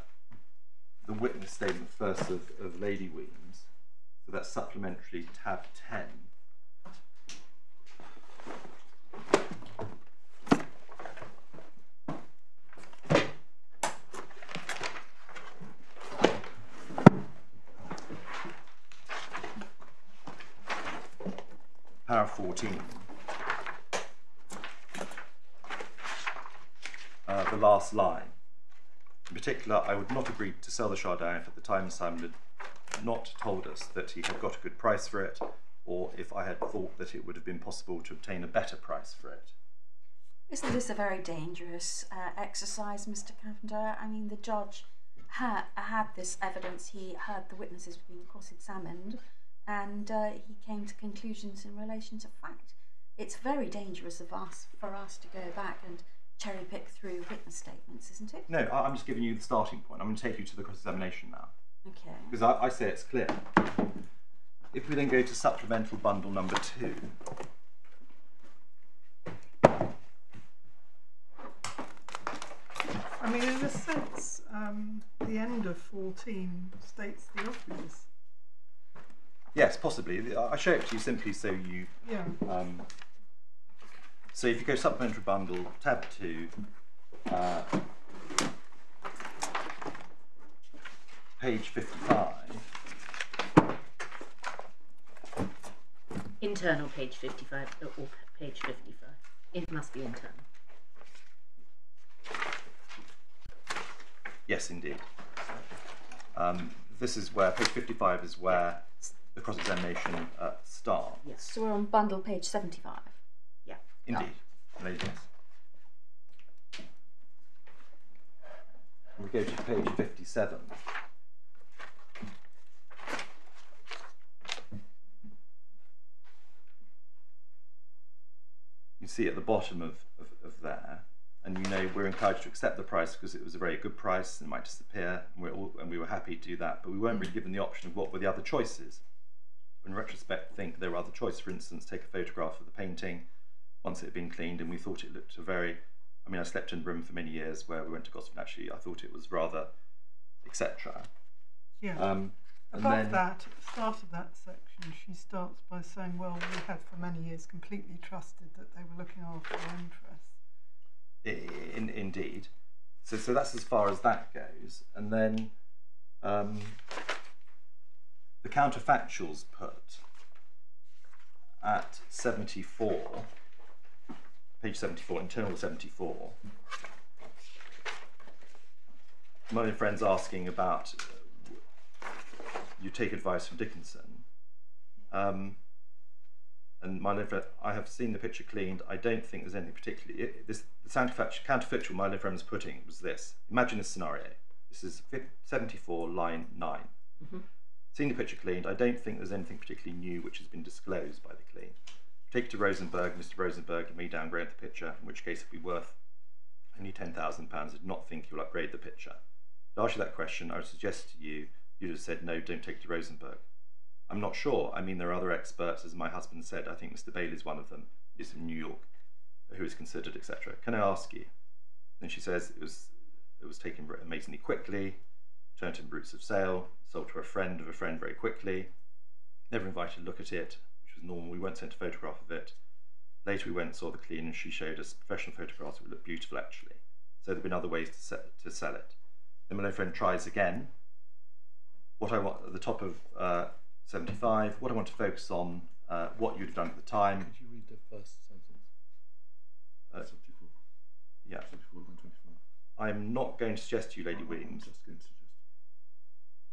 the witness statement first of, of Lady Wemyss, so that's supplementary tab 10, 14. Uh, the last line. In particular, I would not agree to sell the Chardin if at the time Simon had not told us that he had got a good price for it, or if I had thought that it would have been possible to obtain a better price for it. Isn't this a very dangerous uh, exercise, Mr. Cavender? I mean, the judge ha- had this evidence, he heard the witnesses being cross examined, and uh, he came to conclusions in relation to fact. It's very dangerous of us for us to go back and cherry pick through witness statements, isn't it? No, I- I'm just giving you the starting point. I'm going to take you to the cross examination now. Okay. because I, I say it's clear. If we then go to supplemental bundle number two, I mean, in a sense, um, the end of 14 states the obvious. Yes, possibly. I I show it to you simply so you. Yeah. Um, so if you go supplementary bundle, tab two, uh, page fifty-five. Internal page 55 uh, or page 55. It must be internal. Yes, indeed. Um, this is where page fifty-five is where the cross-examination uh, starts. Yes. So we're on bundle page 75. Yeah. Indeed. There it is. We go to page 57. You see at the bottom of, of, of there, and you know we're encouraged to accept the price because it was a very good price and it might disappear, and, we're all, and we were happy to do that, but we weren't really given the option of what were the other choices. In retrospect, think there were other choices. For instance, take a photograph of the painting once it had been cleaned, and we thought it looked a very, I mean, I slept in a room for many years where we went to Gosford. Actually, I thought it was rather, etc. Yeah. Um, Above then, that, at the start of that section, she starts by saying, "Well, we had for many years completely trusted that they were looking after our interests." in, indeed. So, so that's as far as that goes. And then um, the counterfactuals put at 74, page 74, internal 74. My friend's asking about you take advice from Dickinson. Um, and my liver, I have seen the picture cleaned. I don't think there's anything particularly. It, this the counterfactual, counterfactual my liver was putting was this. Imagine a scenario. This is 74, line 9 Seen the picture cleaned. I don't think there's anything particularly new which has been disclosed by the clean. Take it to Rosenberg. Mr. Rosenberg may downgrade the picture, in which case it'd be worth only ten thousand pounds. I do not think you'll upgrade the picture. To ask you that question, I would suggest to you you'd have said no. Don't take it to Rosenberg. I'm not sure. I mean, there are other experts, as my husband said. I think Mr. Bailey is one of them. He's from New York, who is considered, etc. Can I ask you? Then she says it was it was taken amazingly quickly, turned to routes of sale, sold to a friend of a friend very quickly. Never invited to look at it, which was normal. We weren't sent a photograph of it. Later, we went and saw the clean, and she showed us professional photographs. It would look beautiful, actually. So there've been other ways to, to sell it. Then my friend tries again. What I want at the top of uh, 75, what I want to focus on, uh, what you'd have done at the time. Could you read the first sentence? Uh, 74. yeah, 74 and 25. I'm not going to suggest to you, Lady Williams. just going to suggest.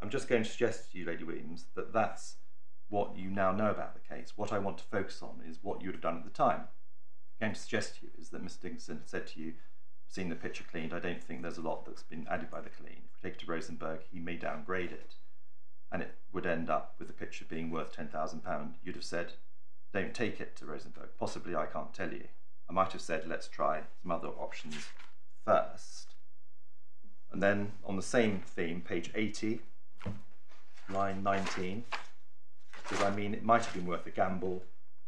I'm just going to suggest to you, Lady Williams, that that's what you now know about the case. What I want to focus on is what you would have done at the time. I'm going to suggest to you is that Mr. Dickinson said to you, I've seen the picture cleaned, I don't think there's a lot that's been added by the clean. If we take it to Rosenberg, he may downgrade it. And it would end up with the picture being worth £10,000. You'd have said, don't take it to Rosenberg. Possibly I can't tell you. I might have said, let's try some other options first. And then on the same theme, page 80, line 19, because I mean, it might have been worth a gamble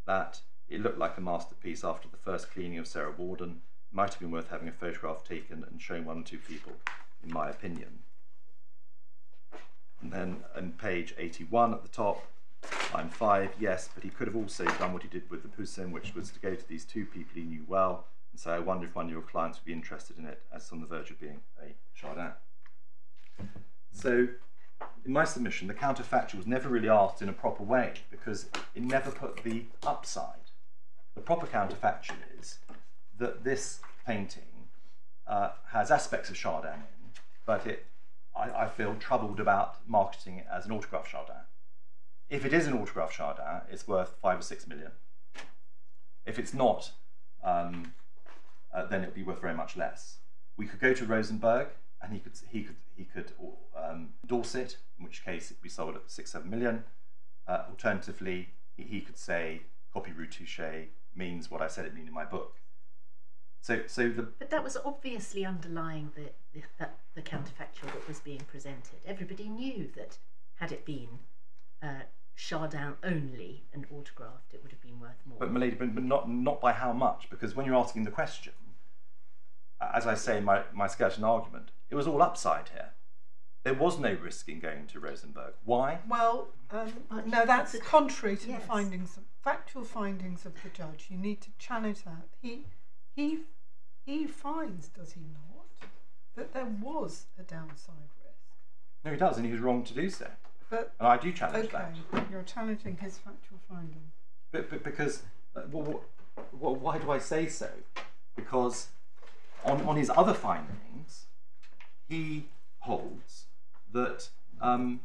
that it looked like a masterpiece after the first cleaning of Sarah Warden. It might have been worth having a photograph taken and shown one or two people, in my opinion. And then on page 81 at the top, line 5, yes, but he could have also done what he did with the Poussin, which was to go to these two people he knew well and say, I wonder if one of your clients would be interested in it, as on the verge of being a Chardin. So, in my submission, the counterfactual was never really asked in a proper way because it never put the upside. The proper counterfactual is that this painting uh, has aspects of Chardin in, but it, I, I feel troubled about marketing it as an autograph Chardin. If it is an autograph Chardin, it's worth five or six million. If it's not, um, uh, then it would be worth very much less. We could go to Rosenberg, and he could he could he could um, endorse it, in which case it'd be sold at six seven million. Uh, alternatively, he, he could say copie retouchée means what I said it mean in my book. So so the But that was obviously underlying the, the, that, the counterfactual that was being presented. Everybody knew that had it been uh, Chardin only and autographed, it would have been worth more. But Milady, but, but not not by how much, because when you're asking the question, as I say in my, my skeleton argument, it was all upside here. There was no risk in going to Rosenberg. Why? Well, um, no, that's contrary to yes. the findings, factual findings of the judge. You need to challenge that. He, he, he finds, does he not, that there was a downside risk. No, he does, and he was wrong to do so. But And I do challenge okay, that. you're challenging his factual finding. But, but because, uh, well, well, why do I say so? Because on, on his other findings, he holds that, um,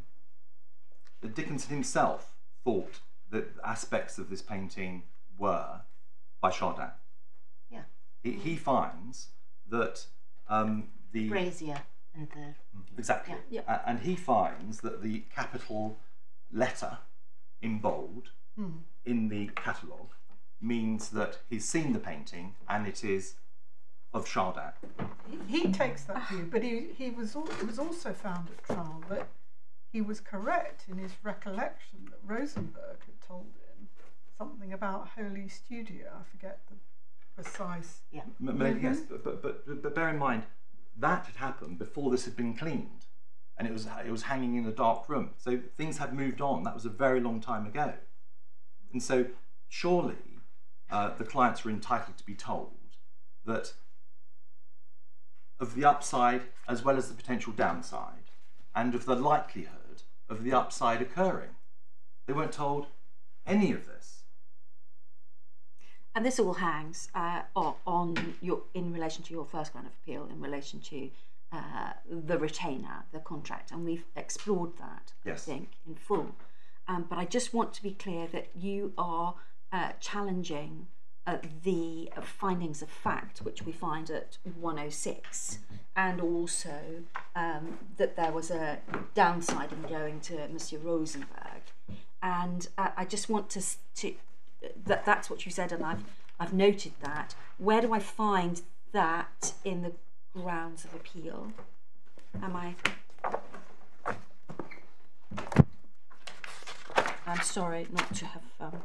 Dickinson himself thought that aspects of this painting were by Chardin. yeah, He, he finds that um, the brazier and the exactly, Yeah. A- and he finds that the capital letter in bold in the catalogue means that he's seen the painting and it is of Chardin. He, takes that view, but he, he was al- it was also found at trial that he was correct in his recollection that Rosenberg had told him something about Wholly Studio. I forget the precise. M- Melanie, yes, but, but but but bear in mind that had happened before this had been cleaned, and it was it was hanging in a dark room. So things had moved on. That was a very long time ago, and so surely uh, the clients were entitled to be told that of the upside as well as the potential downside, and of the likelihood of the upside occurring. They weren't told any of this. And this all hangs uh, on, your in relation to your first grant of appeal, in relation to uh, the retainer, the contract, and we've explored that, Yes. I think, in full. Um, but I just want to be clear that you are uh, challenging uh, the findings of fact, which we find at 106, and also um, that there was a downside in going to Monsieur Rosenberg. And uh, I just want to, to that that's what you said, and I've I've noted that. Where do I find that in the grounds of appeal? Am I? I'm sorry not to have. Um,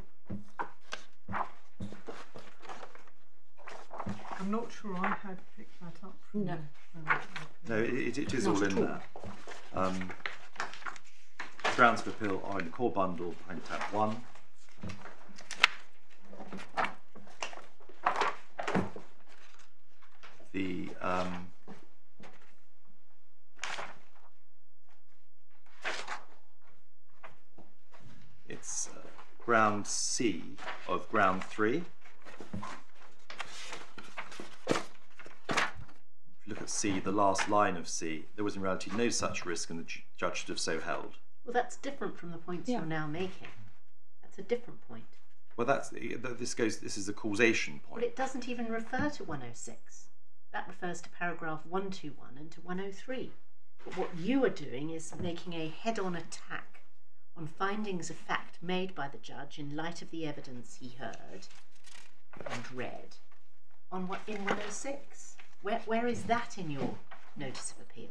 I'm not sure I had picked that up from No. the grant of appeal. No, it, it is Not all in all. there. Um, grounds of appeal are in the core bundle behind tab one. The um, it's uh, ground C of ground three. If you look at C, the last line of C, there was in reality no such risk, and the judge should have so held. Well, that's different from the points Yeah. you're now making. That's a different point. Well, that's eh, this goes. This is the causation But point. it doesn't even refer to 106. That refers to paragraph 121 and to 103. But what you are doing is making a head on attack on findings of fact made by the judge in light of the evidence he heard and read on what in 106. Where, where is that in your notice of appeal?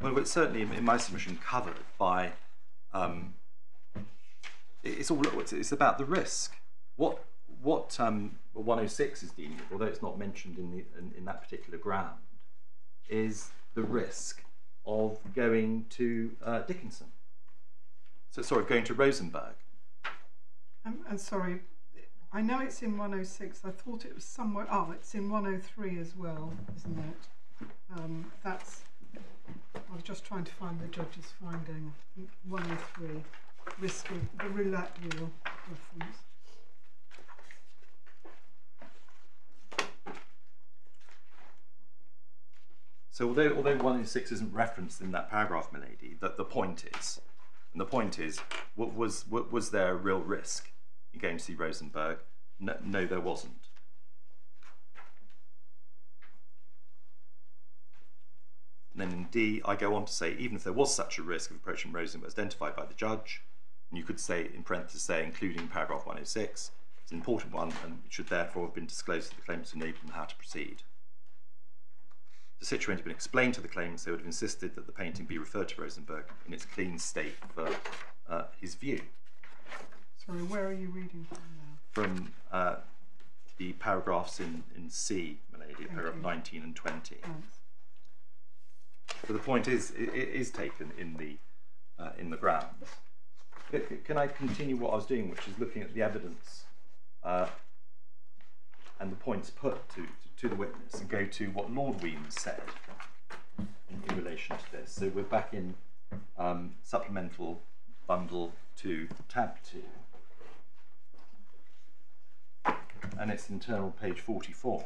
Well, it's certainly in in my submission covered by. Um, it's all. It's, it's about the risk. What what um, 106 is dealing with, although it's not mentioned in the in, in that particular ground, is the risk of going to uh, Dickinson. So sorry, going to Rosenberg. I'm sorry, I know it's in 106. I thought it was somewhere. Oh, it's in 103 as well, isn't it? Um, that's. I was just trying to find the judge's finding. 103, risk of the roulette wheel reference. So although although 106 isn't referenced in that paragraph, milady, that the point is, and the point is, what was what, was there a real risk in going to see Rosenberg? No, no, there wasn't. And then in D, I go on to say, even if there was such a risk of approaching Rosenberg as identified by the judge, and you could say in parentheses say including paragraph 106, it's an important one and should therefore have been disclosed to the claimant to enable them how to proceed. The situation had been explained to the claimants, they would have insisted that the painting be referred to Rosenberg in its clean state for uh, his view. Sorry, where are you reading from now? From uh, the paragraphs in, in C, Milady, paragraph you. 19 and 20. Thanks. But the point is, it, it is taken in the, uh, in the grounds. Can I continue what I was doing, which is looking at the evidence uh, and the points put to, to the witness and go to what Lord Wemyss said in, in relation to this. So we're back in um, supplemental bundle 2, tab 2 and it's internal page 44.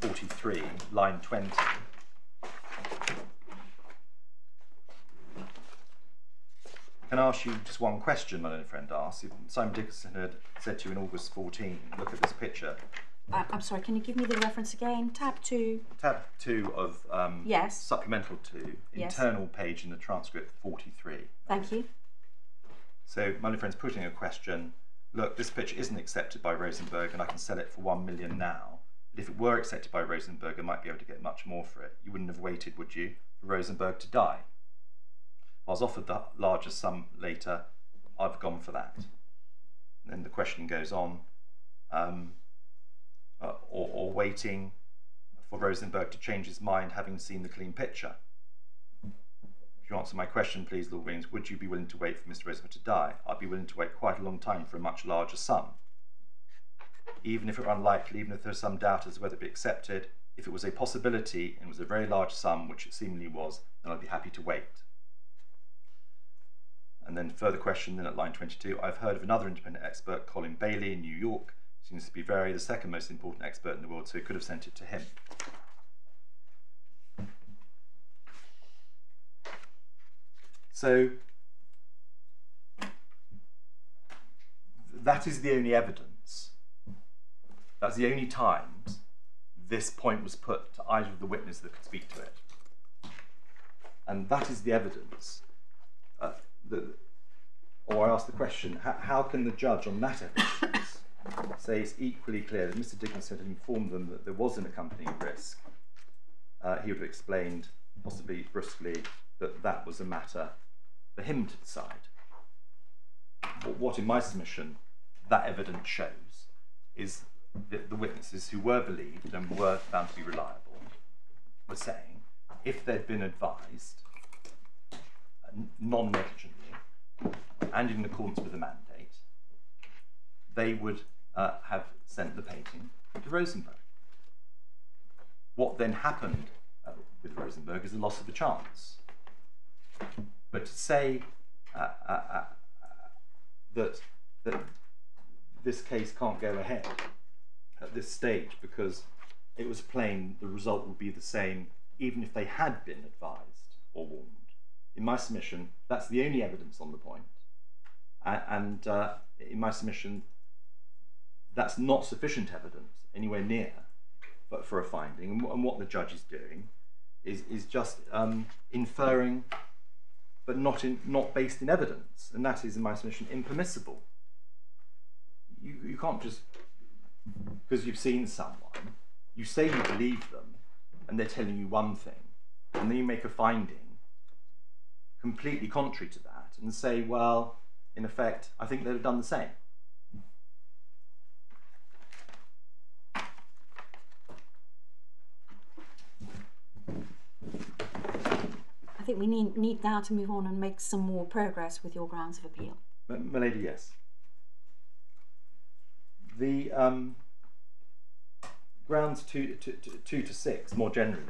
Forty-three, line twenty. Can I ask you just one question, my own friend asked? Simon Dickinson had said to you in August 14, look at this picture. I, I'm sorry. Can you give me the reference again? Tab two. Tab 2 of um, Yes. supplemental 2, Yes. internal page in the transcript 43. Thank you. So my friend's putting a question. Look, this picture isn't accepted by Rosenberg, and I can sell it for one million now. But if it were accepted by Rosenberg, I might be able to get much more for it. You wouldn't have waited, would you, for Rosenberg to die? If I was offered the larger sum later, I've gone for that. And then the question goes on, um, uh, or, or waiting for Rosenberg to change his mind having seen the clean picture. If you answer my question, please, Lord Williams, would you be willing to wait for Mr. Rosenberg to die? I'd be willing to wait quite a long time for a much larger sum. Even if it were unlikely, even if there was some doubt as to whether it be accepted, if it was a possibility and it was a very large sum, which it seemingly was, then I'd be happy to wait. And then further question then at line 22, I've heard of another independent expert, Colin Bailey in New York, seems to be very the second most important expert in the world, so he could have sent it to him. So that is the only evidence. That's the only times this point was put to either of the witnesses that could speak to it. And that is the evidence. Uh, the, or I ask the question, how, how can the judge on that evidence say it's equally clear that Mr. Dickinson had informed them that there was an accompanying risk? Uh, he would have explained, possibly brusquely, that that was a matter for him to decide. But what, in my submission, that evidence shows is that the witnesses who were believed and were found to be reliable were saying if they'd been advised non negligently and in accordance with the mandate, they would uh, have sent the painting to Rosenberg. What then happened uh, with Rosenberg is the loss of the chance. But to say uh, uh, uh, that, that this case can't go ahead at this stage because it was plain the result would be the same even if they had been advised or warned. In my submission, that's the only evidence on the point. and uh, in my submission, that's not sufficient evidence anywhere near but for a finding. And, and what the judge is doing is, is just um, inferring but not, in, not based in evidence. And that is, in my submission, impermissible. You, you can't just, because you've seen someone, you say you believe them, and they're telling you one thing, and then you make a finding completely contrary to that, and say, well, in effect, I think they'd have done the same. I think we need, need now to move on and make some more progress with your grounds of appeal. M- Milady, yes. The um, grounds two to six, more generally,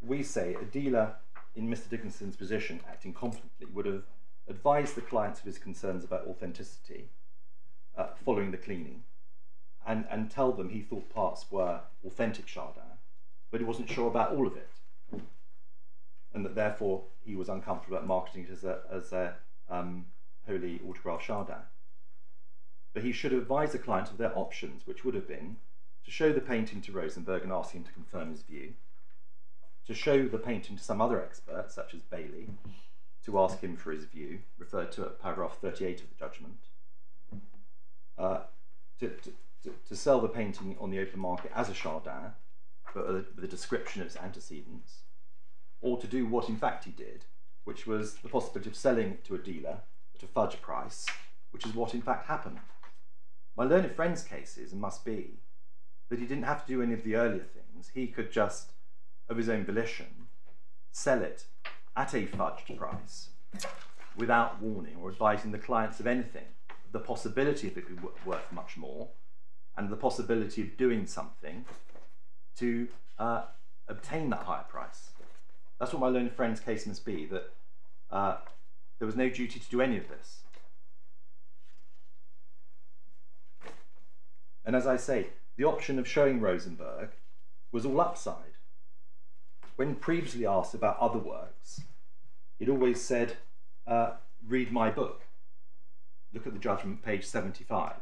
we say a dealer in Mr. Dickinson's position, acting competently, would have advised the clients of his concerns about authenticity uh, following the cleaning and, and tell them he thought parts were authentic Chardin, but he wasn't sure about all of it and that therefore he was uncomfortable about marketing it as a, as a um, wholly autograph Chardin. But he should have advised the client of their options, which would have been to show the painting to Rosenberg and ask him to confirm his view, to show the painting to some other expert, such as Bailey, to ask him for his view, referred to at paragraph 38 of the judgment, uh, to, to, to, to, sell the painting on the open market as a Chardin, but with a description of its antecedents, or to do what in fact he did, which was the possibility of selling it to a dealer at a fudge price, which is what in fact happened. My learned friend's case is and must be that he didn't have to do any of the earlier things. He could just, of his own volition, sell it at a fudged price without warning or advising the clients of anything, the possibility of it being worth much more, and the possibility of doing something to uh, obtain that higher price. That's what my learned friend's case must be, that uh, there was no duty to do any of this. And as I say, the option of showing Rosenberg was all upside. When previously asked about other works, it always said, uh, read my book. Look at the judgment, page 75.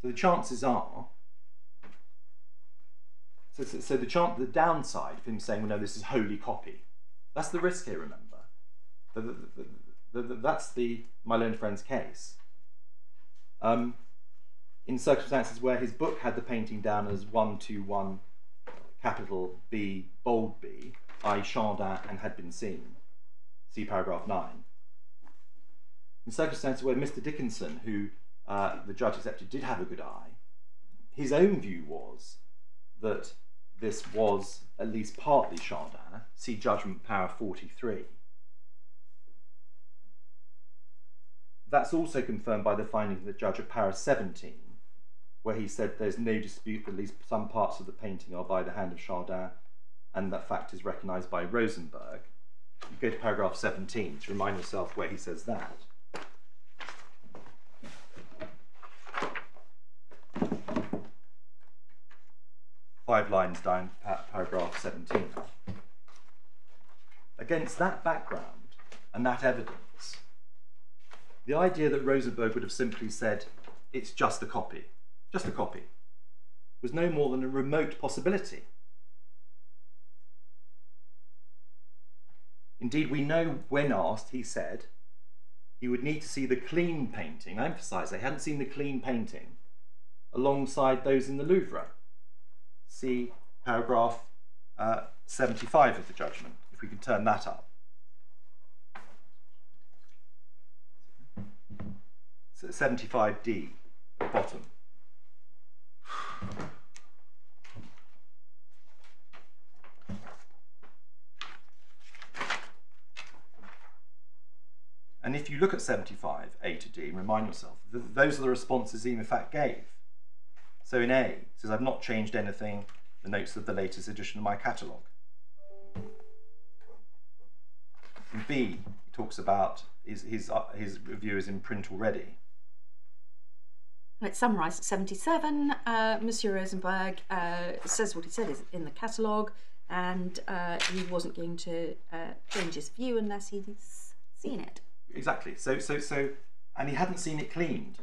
So the chances are, so, so, so the, chance, the downside of him saying, well, no, this is wholly copy, that's the risk here, remember. The, the, the, that's the my learned friend's case. Um, in circumstances where his book had the painting down as 121 capital B, bold B, I Chardin and had been seen. See paragraph 9. In circumstances where Mr. Dickinson, who uh, the judge accepted did have a good eye, his own view was that this was at least partly Chardin. See judgment power 43. That's also confirmed by the finding of the judge at power 17, where he said there's no dispute that at least some parts of the painting are by the hand of Chardin, and that fact is recognised by Rosenberg. You go to paragraph 17 to remind yourself where he says that. Five lines down, pa- paragraph 17. Against that background and that evidence, the idea that Rosenberg would have simply said, it's just a copy, just a copy, was no more than a remote possibility. Indeed, we know when asked, he said he would need to see the clean painting. I emphasise they hadn't seen the clean painting alongside those in the Louvre. See paragraph uh, 75 of the judgment, if we can turn that up. So 75D at bottom. And if you look at 75, A to D, remind yourself, th- those are the responses in gave. So in A, it says, I've not changed anything, the notes of the latest edition of my catalogue. In B, he talks about his, his, uh, his review is in print already. Let's summarise at 77. Uh, Monsieur Rosenberg uh, says what he said is in the catalogue, and uh, he wasn't going to uh, change his view unless he'd seen it. Exactly. So, so, so, and he hadn't seen it cleaned.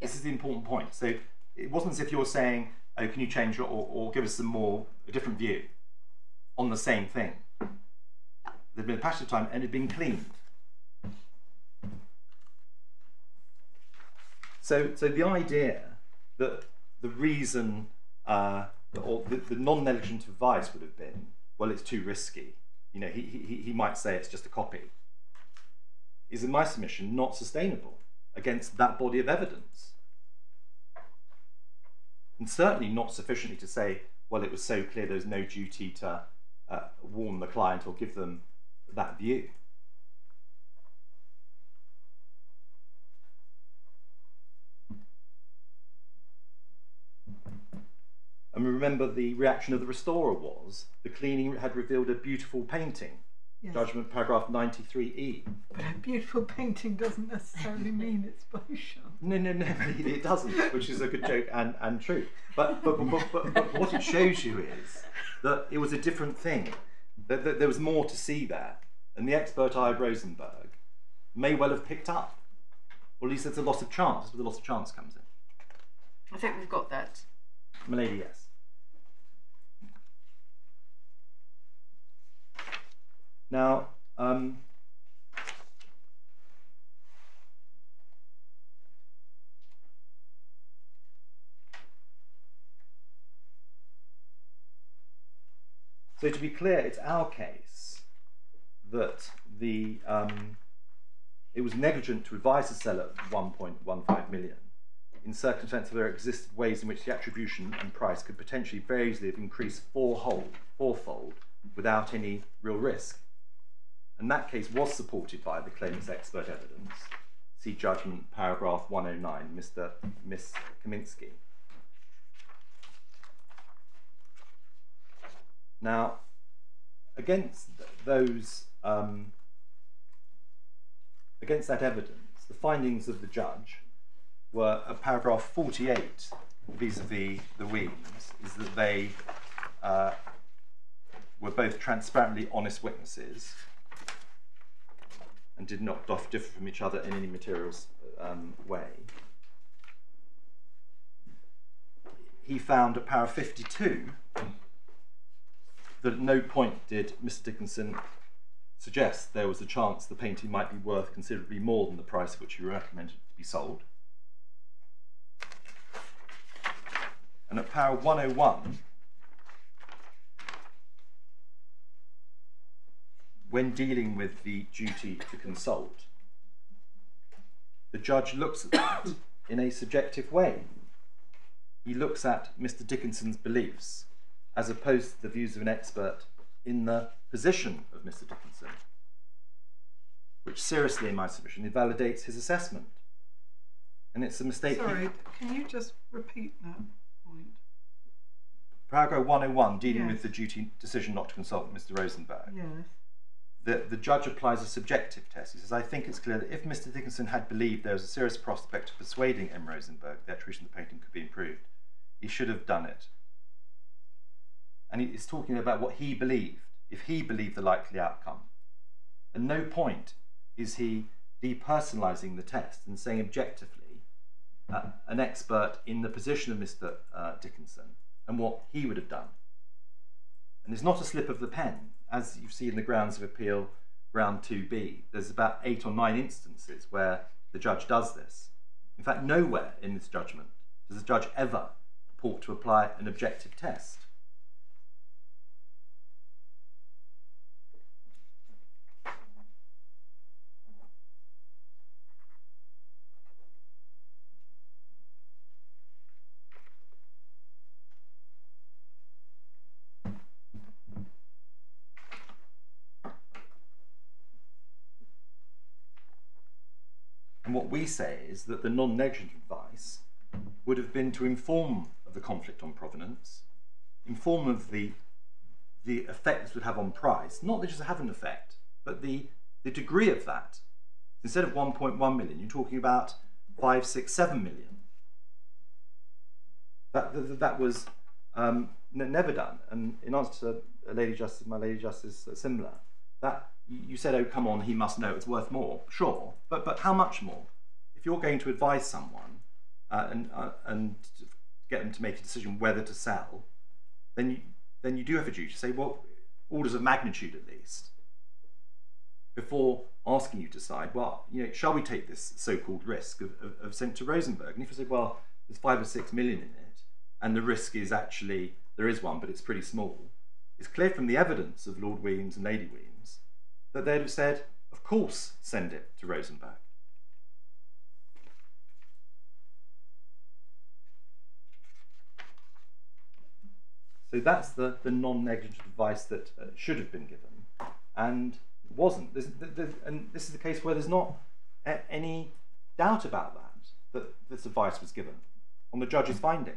This is the important point. So it wasn't as if you were saying, "Oh, can you change or, or give us some more, a different view on the same thing." There'd been a passage of time and it had been cleaned. So, so the idea that the reason uh, or the, the non-negligent advice would have been, well, it's too risky. You know, he, he, he might say it's just a copy is, in my submission, not sustainable against that body of evidence. And certainly not sufficiently to say, well, it was so clear there's no duty to uh, warn the client or give them that view. And remember, the reaction of the restorer was the cleaning had revealed a beautiful painting. Yes. Judgment paragraph 93e. But a beautiful painting doesn't necessarily [laughs] mean it's by Chardin. No, no, no, [laughs] it it doesn't, which is a good joke and, and true. But, but, but, but, but what it shows you is that it was a different thing, that, that there was more to see there. And the expert eye of Rosenberg may well have picked up, or at least there's a loss of chance, that's where the loss of chance comes in. I think we've got that. Milady, yes. Now, um, so to be clear, it's our case that the um, it was negligent to advise the seller 1.15 million in circumstances where there existed ways in which the attribution and price could potentially very easily have increased fourfold, fourfold without any real risk. And that case was supported by the claimant's expert evidence. See judgment paragraph 109, Mr. Miss Kaminsky. Now, against th- those, um, against that evidence, the findings of the judge were at paragraph 48 vis-a-vis the Wemyss, is that they uh, were both transparently honest witnesses and did not differ from each other in any material s- um, way. He found at paragraph 52 that at no point did Mr. Dickinson suggest there was a chance the painting might be worth considerably more than the price at which he recommended it to be sold. And at power 101, when dealing with the duty to consult, the judge looks at that [coughs] in a subjective way. He looks at Mr. Dickinson's beliefs as opposed to the views of an expert in the position of Mr. Dickinson, which seriously, in my submission, invalidates his assessment. And it's a mistake. Sorry, can you just repeat that point? Paragraph 101, dealing Yes. with the duty decision not to consult Mr. Rosenberg. Yes. The, the judge applies a subjective test. He says, I think it's clear that if Mr. Dickinson had believed there was a serious prospect of persuading M. Rosenberg the attribution of the painting could be improved, he should have done it. And he is talking about what he believed, if he believed the likely outcome. At no point is he depersonalising the test and saying objectively, uh, an expert in the position of Mr. Uh, Dickinson and what he would have done. And it's not a slip of the pen, as you see in the grounds of appeal, ground 2b. There's about eight or nine instances where the judge does this. In fact, nowhere in this judgment does the judge ever purport to apply an objective test. And what we say is that the non negligent advice would have been to inform of the conflict on provenance, inform of the, the effect this would have on price, not that it just have an effect, but the, the degree of that. Instead of 1.1 million, you're talking about 5, 6, 7 million. That, that, that was um, never done. And in answer to a Lady Justice, my Lady Justice uh, Simler, that you said, oh, come on, he must know it's worth more. Sure, but, but how much more? You're going to advise someone uh, and, uh, and get them to make a decision whether to sell, then you, then you do have a duty to say, well, orders of magnitude at least, before asking you to decide, well, you know, shall we take this so-called risk of, of, of sent to Rosenberg? And if you say, well, there's five or six million in it, and the risk is actually, there is one, but it's pretty small, it's clear from the evidence of Lord Wemyss and Lady Wemyss that they'd have said, of course, send it to Rosenberg. So that's the, the non-negligent advice that uh, should have been given and wasn't. There's, there's, and this is the case where there's not any doubt about that, that this advice was given on the judge's findings.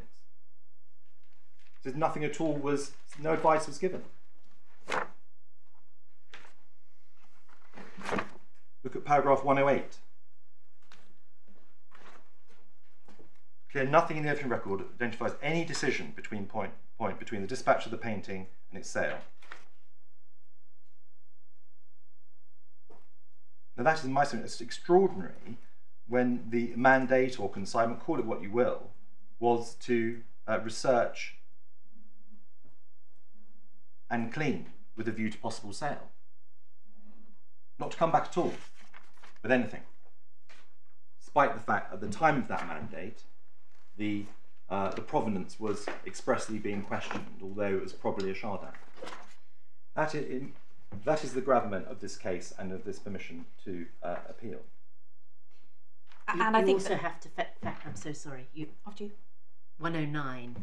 There's nothing at all was, no advice was given. Look at paragraph 108. Clear, nothing in the evidence record identifies any decision between point, point between the dispatch of the painting and its sale. Now that is in my opinion, it's extraordinary when the mandate or consignment, call it what you will, was to uh, research and clean with a view to possible sale. Not to come back at all with anything. Despite the fact at the time of that mandate, the, uh, the provenance was expressly being questioned, although it was probably a Chardin. That is, in, that is the gravamen of this case and of this permission to uh, appeal. You, and I you think also have to. Fa- fa- I'm so sorry. You after you. 109,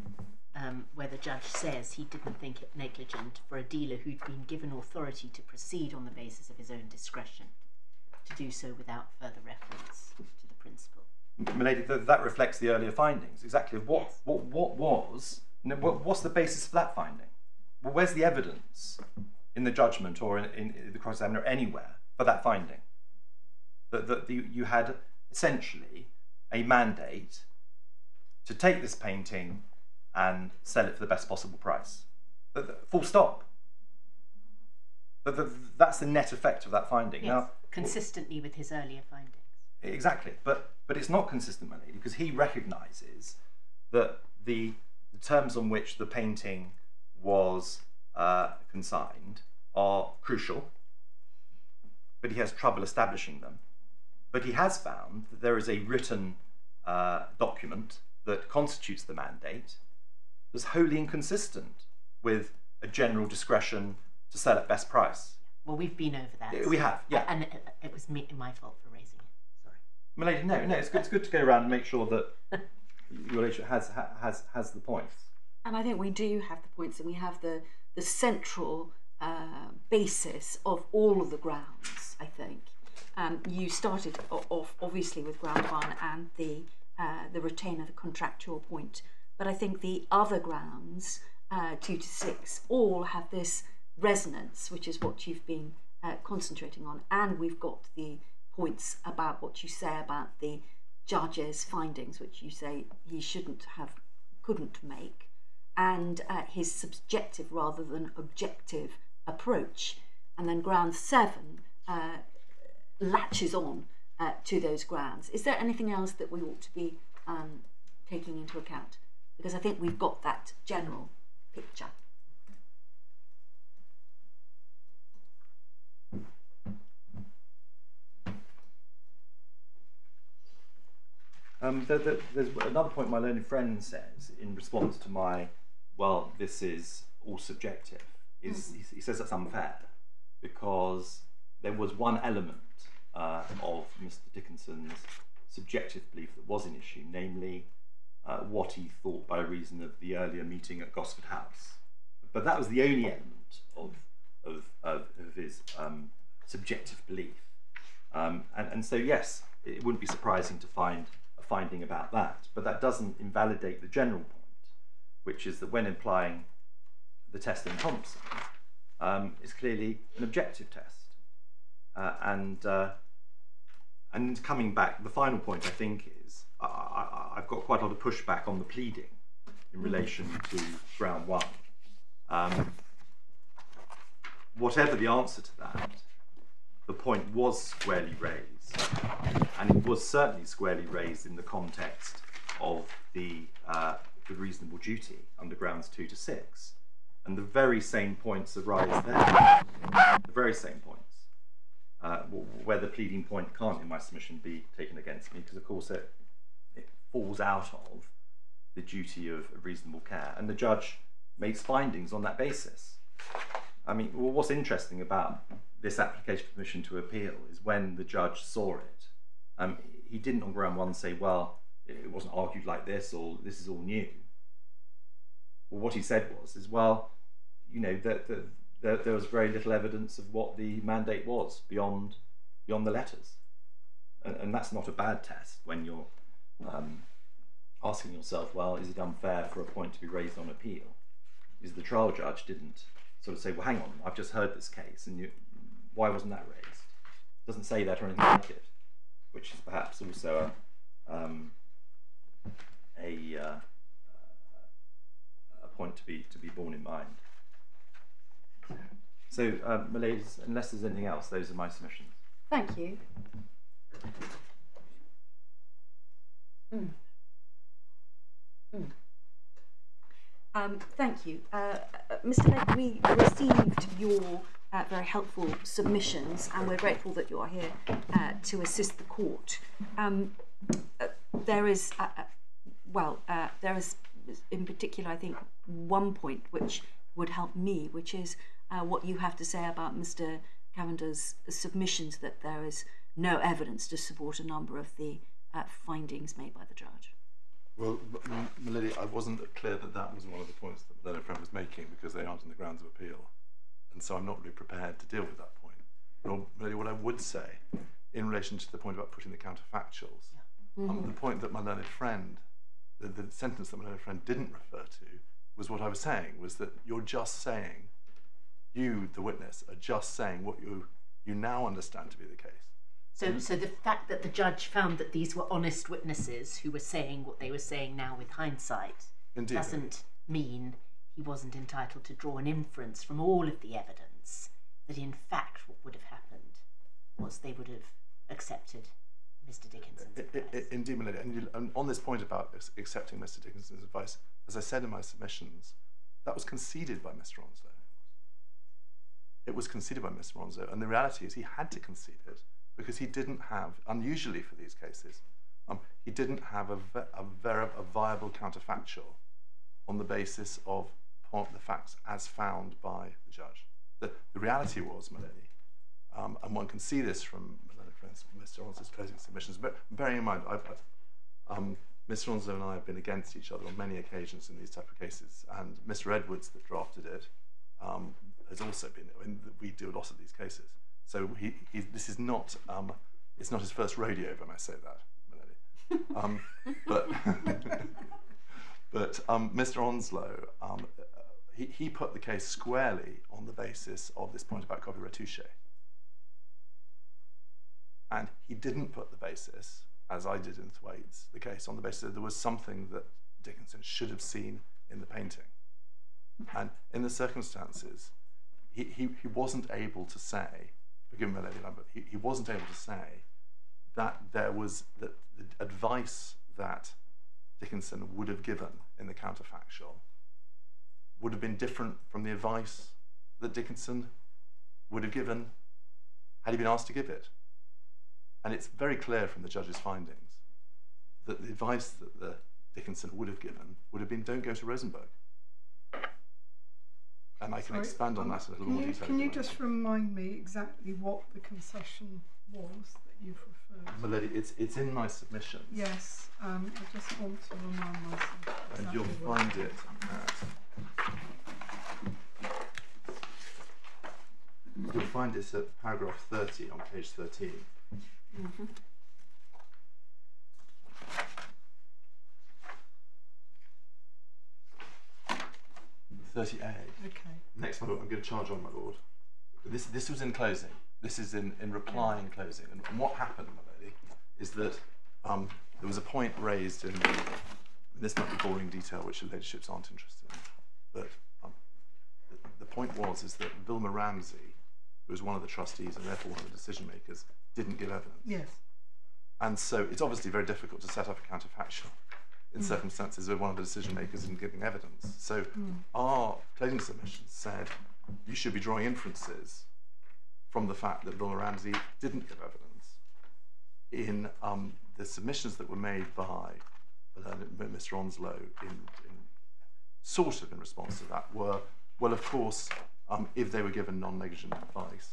um, where the judge says he didn't think it negligent for a dealer who'd been given authority to proceed on the basis of his own discretion to do so without further reference to the principle. Milady, th- that reflects the earlier findings. Exactly what Yes. what what was what, what's the basis for that finding? Well, where's the evidence in the judgment or in, in, the cross examiner anywhere for that finding? That that you, you had essentially a mandate to take this painting and sell it for the best possible price. Full stop. Th- th- that's the net effect of that finding. Yes, Now, consistently with his earlier findings. Exactly, but but it's not consistent, my lady, because he recognises that the, the terms on which the painting was uh, consigned are crucial, but he has trouble establishing them. But he has found that there is a written uh, document that constitutes the mandate that's wholly inconsistent with a general discretion to sell at best price. Well, we've been over that. Yeah, we have, yeah. And it, it was me, my fault for raising it. Sorry. Milady, no, no, it's good, it's good to go around and make sure that [laughs] your leadership has, ha, has, has the points. And I think we do have the points, and we have the the central uh, basis of all of the grounds. I think um, you started off obviously with ground one and the uh, the retainer, the contractual point, but I think the other grounds, uh, two to six, all have this resonance, which is what you've been uh, concentrating on, and we've got the points about what you say about the judge's findings, which you say he shouldn't have, couldn't make, and uh, his subjective rather than objective approach. And then ground seven uh, latches on uh, to those grounds. Is there anything else that we ought to be um, taking into account? Because I think we've got that general picture. Um, there, there, there's another point my learned friend says in response to my, well, this is all subjective, is he, he says that's unfair because there was one element uh, of Mr. Dickinson's subjective belief that was an issue, namely uh, what he thought by reason of the earlier meeting at Gosford House. But that was the only element of, of, of, of his um, subjective belief. Um, and, and so, yes, it wouldn't be surprising to find finding about that, but that doesn't invalidate the general point, which is that when applying the test in Thomson, um, it's clearly an objective test. Uh, and uh, and coming back, the final point I think is I, I've got quite a lot of pushback on the pleading in relation to ground one. Um, whatever the answer to that, the point was squarely raised, and it was certainly squarely raised in the context of the uh, the reasonable duty under grounds two to six, and the very same points arise there. The very same points. Uh, where the pleading point can't, in my submission, be taken against me, because of course it, it falls out of the duty of reasonable care, and the judge makes findings on that basis. I mean, well, what's interesting about this application for permission to appeal is when the judge saw it, um, he didn't on ground one say, well, it wasn't argued like this, or this is all new. Well, what he said was, is well, you know, that the, there, there was very little evidence of what the mandate was beyond beyond the letters, and, and that's not a bad test when you're um, asking yourself, well, is it unfair for a point to be raised on appeal? Is the trial judge didn't sort of say, well, hang on, I've just heard this case, and you, why wasn't that raised? It Doesn't say that or anything like it, which is perhaps also a um, a, uh, a point to be to be borne in mind. So, um, Malays, unless there's anything else, those are my submissions. Thank you. Mm. Mm. Um, thank you. Uh, uh, Mr. Legg, we received your uh, very helpful submissions and we're grateful that you are here uh, to assist the court. Um, uh, there is, uh, uh, well, uh, there is in particular, I think, one point which would help me, which is what you have to say about Mr. Cavender's submissions that there is no evidence to support a number of the findings made by the judge. Well, Milady, I wasn't clear that that was one of the points that Leonard Friend was making because they aren't in the grounds of appeal. And so I'm not really prepared to deal with that point. Nor, Milady, what I would say in relation to the point about putting the counterfactuals, um, the point that my learned friend, the, the sentence that my learned friend didn't refer to, was what I was saying, was that you're just saying, you, the witness, are just saying what you, you now understand to be the case. So, so the fact that the judge found that these were honest witnesses who were saying what they were saying now with hindsight Indeed. doesn't mean he wasn't entitled to draw an inference from all of the evidence that in fact what would have happened was they would have accepted Mr. Dickinson's advice. Indeed, Melinda. And, you, and on this point about accepting Mr. Dickinson's advice, as I said in my submissions, that was conceded by Mr. Onslow. It was conceded by Mr. Onslow, and the reality is he had to concede it because he didn't have, unusually for these cases, um, he didn't have a, a, ver- a viable counterfactual on the basis of the facts as found by the judge. The, the reality was, Melanie, Um, and one can see this from for instance, Mr. Onslow's closing submissions. But bearing in mind, I've, um, Mr. Onslow and I have been against each other on many occasions in these type of cases, and Mr. Edwards, that drafted it, um, has also been. I mean, we do a lot of these cases, so he, he this is not um, it's not his first rodeo, if I say that, Melody. Um, but [laughs] but Mr. Onslow, um, he, he put the case squarely on the basis of this point about copie retouchée. And he didn't put the basis, as I did in Thwaites, the case on the basis that there was something that Dickinson should have seen in the painting. And in the circumstances, he, he, he wasn't able to say, forgive me, Lady Lambert, he, he wasn't able to say that there was that the advice that Dickinson would have given in the counterfactual would have been different from the advice that Dickinson would have given had he been asked to give it. And it's very clear from the judge's findings that the advice that the Dickinson would have given would have been don't go to Rosenberg. And I can Sorry, expand on um, that a little Can more you, detail. can you just remind me exactly what the concession was that you've referred to? Melody, it's, it's in my submission. Yes, um, I just want to remind myself. And you'll find it at. You'll find it's at paragraph 30 on page 13. Mhm. 30A. Okay. Next, lord, I'm going to charge on, my lord. This, this was in closing. This is in, in reply in closing. And, and what happened, my lady, is that um, there was a point raised in. This might be boring detail, which your ladyships aren't interested in. But um, the, the point was is that Vilma Ramsey, who was one of the trustees and therefore one of the decision makers, didn't give evidence. Yes. And so it's obviously very difficult to set up a counterfactual in circumstances where one of the decision makers isn't giving evidence. So our closing submissions said you should be drawing inferences from the fact that Vilma Ramsey didn't give evidence. In um, the submissions that were made by uh, Mr. Onslow in, in sort of in response to that were, well, of course, um, if they were given non-negligent advice,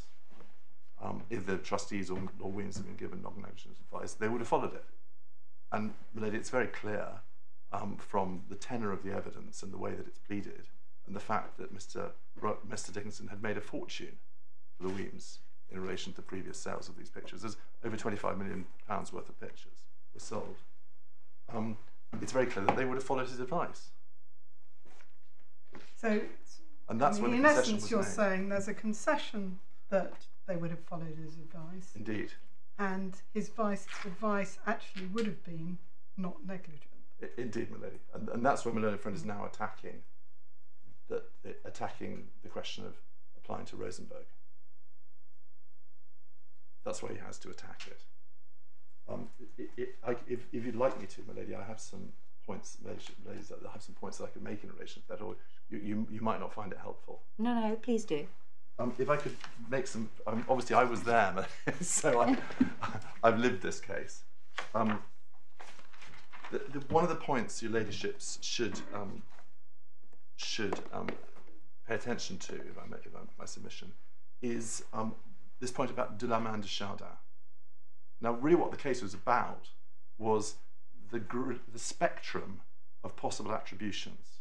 um, if the trustees or, or Williams had been given non-negligent advice, they would have followed it. And Milady, it's very clear um, from the tenor of the evidence and the way that it's pleaded, and the fact that Mr. Mr. Dickinson had made a fortune for the Wemyss in relation to previous sales of these pictures. There's over 25 million pounds worth of pictures were sold. Um, it's very clear that they would have followed his advice, So, and that's I mean, when in concession essence, was you're made. saying there's a concession that they would have followed his advice, Indeed, and his advice, advice actually would have been not negligent. I- indeed, Milady, and, and that's where my learned friend is now attacking that attacking the question of applying to Rosenberg. That's why he has to attack it. Um, I, if, if you'd like me to, my lady, I have some points, ladies, I have some points that I could make in relation to that, or you, you, you might not find it helpful. No, no, please do. Um, if I could make some, um, obviously I was there, [laughs] so I, [laughs] I've lived this case. Um, the, the, one of the points your ladyships should um, should um, pay attention to, if I make if I make my submission, is um, this point about de la main de Chardin. Now, really, what the case was about was the the spectrum of possible attributions,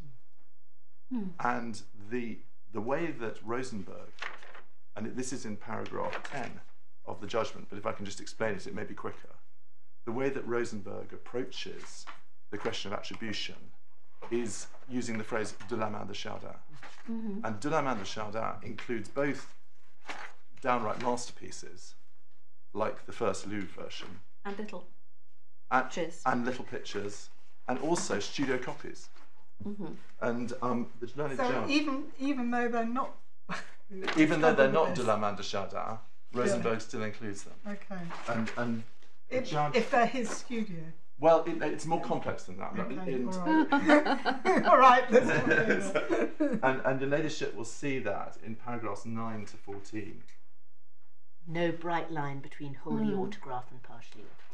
hmm. and the the way that Rosenberg, and this is in paragraph 10 of the judgment, but if I can just explain it, it may be quicker. The way that Rosenberg approaches the question of attribution is using the phrase de la main de Chardin. Mm-hmm. And de la main de Chardin includes both downright masterpieces, like the first Louvre version, And little. And, Pictures. and little pictures, and also studio copies. And um, the de la main So Chardin- even even though they're not, [laughs] even though they're not with de la main de Chardin, Rosenberg still includes them. Okay. And and If, Chardin- if they're his studio. well, it, it's more complex than that. Okay, In- all right. [laughs] all right, let's not [laughs] and and your ladyship will see that in paragraphs nine to fourteen. No bright line between wholly autograph and partially autograph.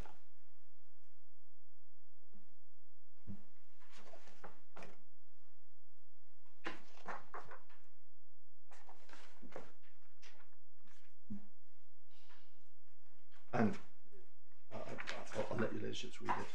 And I, I, I'll, I'll let your ladyship read it.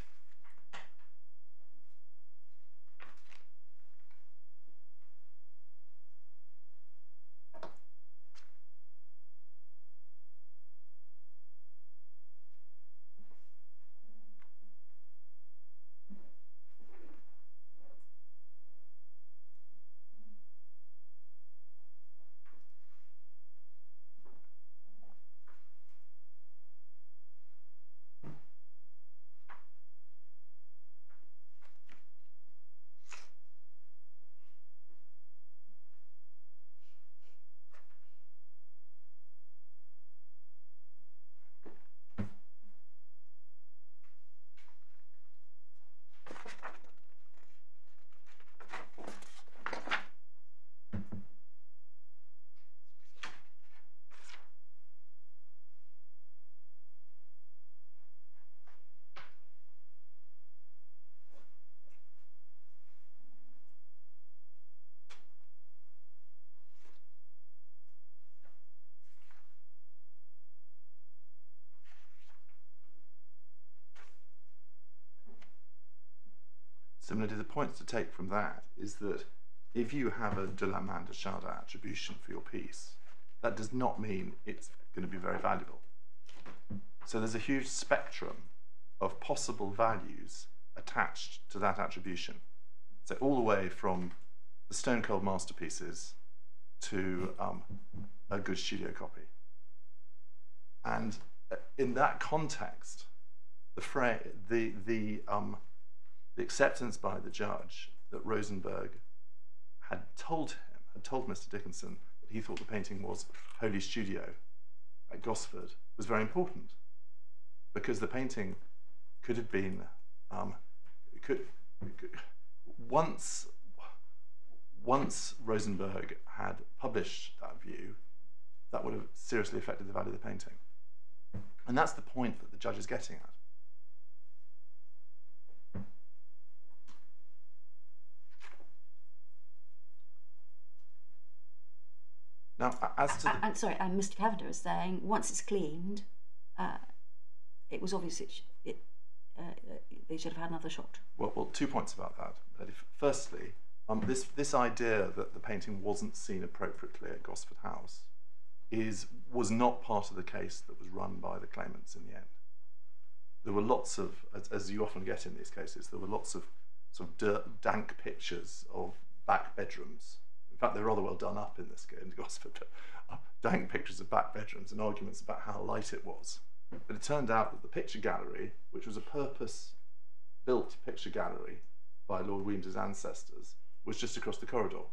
Similarly, the points to take from that is that if you have a de la attribution for your piece, that does not mean it's going to be very valuable. So there's a huge spectrum of possible values attached to that attribution. So all the way from the stone cold masterpieces to um, a good studio copy. And uh, in that context, the, fra- the, the um, the acceptance by the judge that Rosenberg had told him, had told Mr. Dickinson that he thought the painting was Wholly Studio at Gosford was very important because the painting could have been um, could, could, once once Rosenberg had published that view, that would have seriously affected the value of the painting. And that's the point that the judge is getting at. Now, as to the... and sorry, and Mr. Cavender is saying once it's cleaned, uh, it was obvious it, it uh, they should have had another shot. Well, well, two points about that. Firstly, um, this this idea that the painting wasn't seen appropriately at Gosford House is was not part of the case that was run by the claimants in the end. There were lots of, as, as you often get in these cases, there were lots of sort of dirt, dank pictures of back bedrooms fact, they're rather well done up in this in Gosford, but uh, dank pictures of back bedrooms and arguments about how light it was. But it turned out that the picture gallery, which was a purpose-built picture gallery by Lord Wemyss's ancestors, was just across the corridor.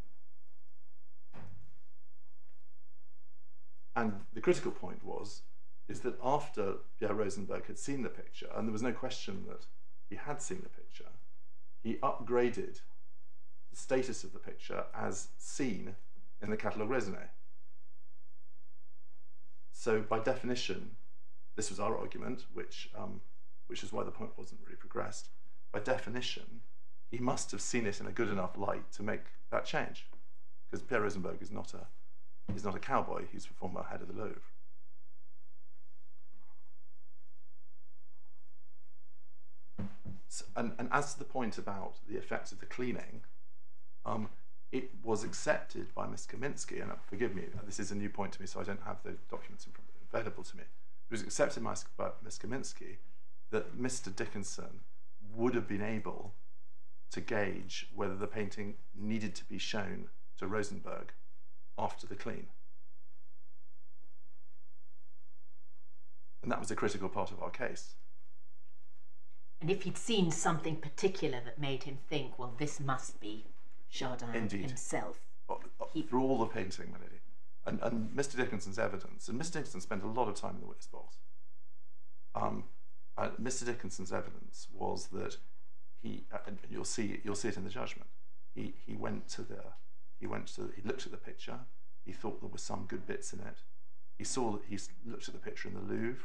And the critical point was, is that after Pierre Rosenberg had seen the picture, and there was no question that he had seen the picture, he upgraded the status of the picture as seen in the catalogue raisonné. So by definition, this was our argument, which, um, which is why the point wasn't really progressed. By definition, he must have seen it in a good enough light to make that change. Because Pierre Rosenberg is not a, he's not a cowboy, he's the former head of the Louvre. So, and, and as to the point about the effects of the cleaning, um, it was accepted by Ms. Kaminsky, and uh, forgive me, this is a new point to me, so I don't have the documents available to me. It was accepted by Ms. Kaminsky that Mr. Dickinson would have been able to gauge whether the painting needed to be shown to Rosenberg after the clean. And that was a critical part of our case. And if he'd seen something particular that made him think, well, this must be Chardin Indeed. himself. He, through all the painting, Melody. And, and Mr. Dickinson's evidence, and Mr. Dickinson spent a lot of time in the witness box. Um, uh, Mr. Dickinson's evidence was that he, uh, and you'll see, you'll see it in the judgment. He, he went to the, he went to, he looked at the picture. He thought there were some good bits in it. He saw that he looked at the picture in the Louvre,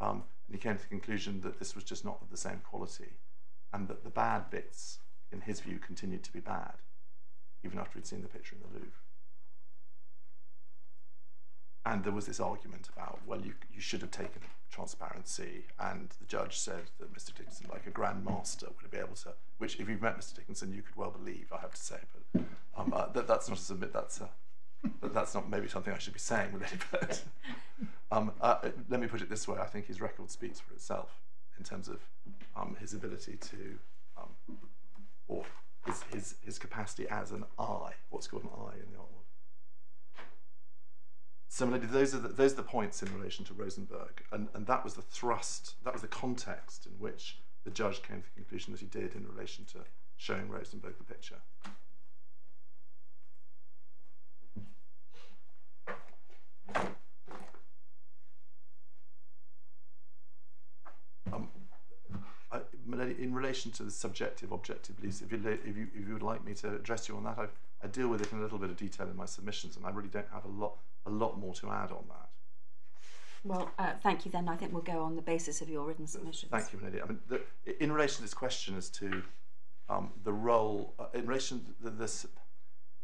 um, and he came to the conclusion that this was just not of the same quality, and that the bad bits in his view, continued to be bad, even after he'd seen the picture in the Louvre. and there was this argument about well, you you should have taken transparency, and the judge said that Mr. Dickinson, like a grand master, would be able to. Which, if you've met Mr. Dickinson, you could well believe. I have to say, but um, uh, that, that's not to submit. That's that, that's not maybe something I should be saying, really. But [laughs] um, uh, let me put it this way: I think his record speaks for itself in terms of um, his ability to, um, or his, his his capacity as an eye. What's called an eye in the art world. Similarly, those are the, those are the points in relation to Rosenberg, and, and that was the thrust, that was the context in which the judge came to the conclusion that he did in relation to showing Rosenberg the picture. Um, I, in relation to the subjective objective beliefs, if you, if, you, if you would like me to address you on that, I, I deal with it in a little bit of detail in my submissions, and I really don't have a lot, a lot more to add on that. Well, uh, thank you then. I think we'll go on the basis of your written submissions. Thank you, Melody. I mean, the, in relation to this question as to um, the role, uh, in relation to this,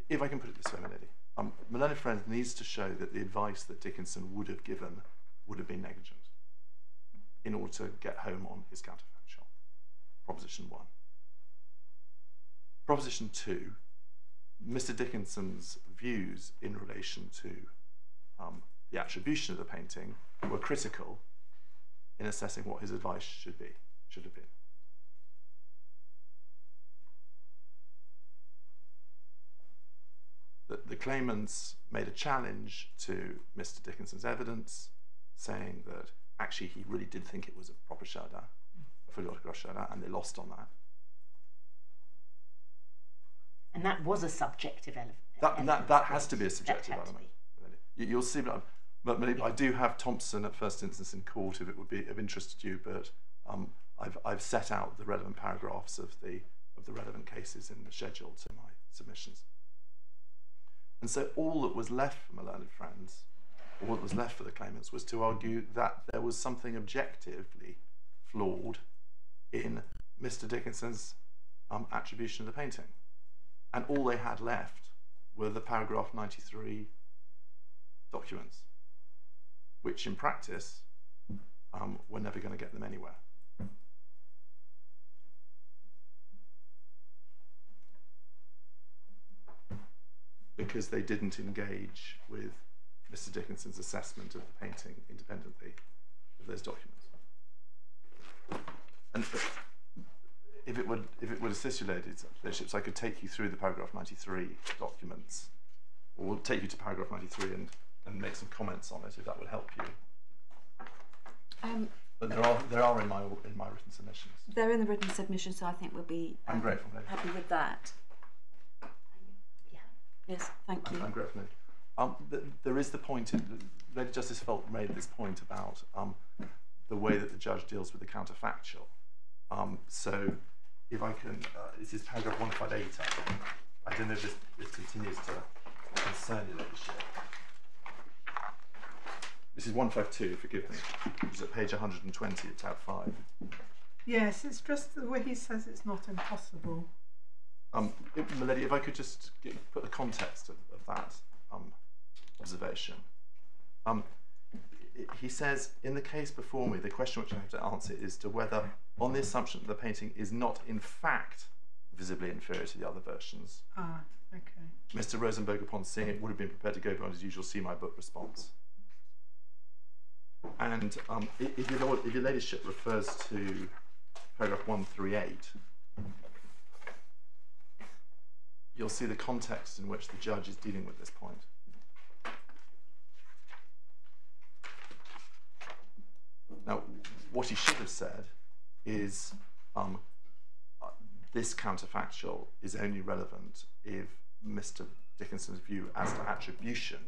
if I can put it this way, Melody, um, Millennium Friends needs to show that the advice that Dickinson would have given would have been negligent in order to get home on his counterfactual. Proposition one. Proposition two, Mr. Dickinson's views in relation to um, the attribution of the painting were critical in assessing what his advice should be, should have been. The, the claimants made a challenge to Mr. Dickinson's evidence, saying that actually he really did think it was a proper Chardin, a fully autographed and they lost on that. And that was a subjective ele- That, element. that, that has to be a subjective element. You, you'll see, but, but Malik, I do have Thomson at first instance in court if it would be of interest to you, but um, I've, I've set out the relevant paragraphs of the, of the relevant cases in the schedule to my submissions. And so all that was left for my learned friends, all that was left for the claimants, was to argue that there was something objectively flawed in Mr. Dickinson's um, attribution of the painting. And all they had left were the paragraph 93 documents, which in practice, um, we're never going to get them anywhere. Because they didn't engage with Mr. Dickinson's assessment of the painting independently of those documents. And if it would if it would assist you, ladies, bishops, I could take you through the paragraph 93 documents, or take you to paragraph 93 and, and make some comments on it if that would help you. Um, But there are there are in my in my written submissions. they're in the written submission, so I think we'll be I'm um, grateful, lady. happy with that. Yeah. Yes, thank you. I'm, I'm grateful. Um, th- there is the point. In, Lady Justice Falk made this point about um, the way that the judge deals with the counterfactual. Um, so, if I can, uh, this is paragraph 158. I don't know if this, this continues to concern your ladyship. This is 152, forgive me. It's at page 120 at tab 5. Yes, it's just the way he says it's not impossible. Um, if, Milady, if I could just get, put the context of, of that um, observation. Um, he says, in the case before me, the question which I have to answer is to whether, on the assumption that the painting is not in fact visibly inferior to the other versions, Ah, okay. Mr. Rosenberg, upon seeing it, would have been prepared to go beyond his usual see my book response. And um, if, your, lord- if your ladyship refers to paragraph 138, you'll see the context in which the judge is dealing with this point. Now, what he should have said is um, uh, this counterfactual is only relevant if Mr. Dickinson's view as to attribution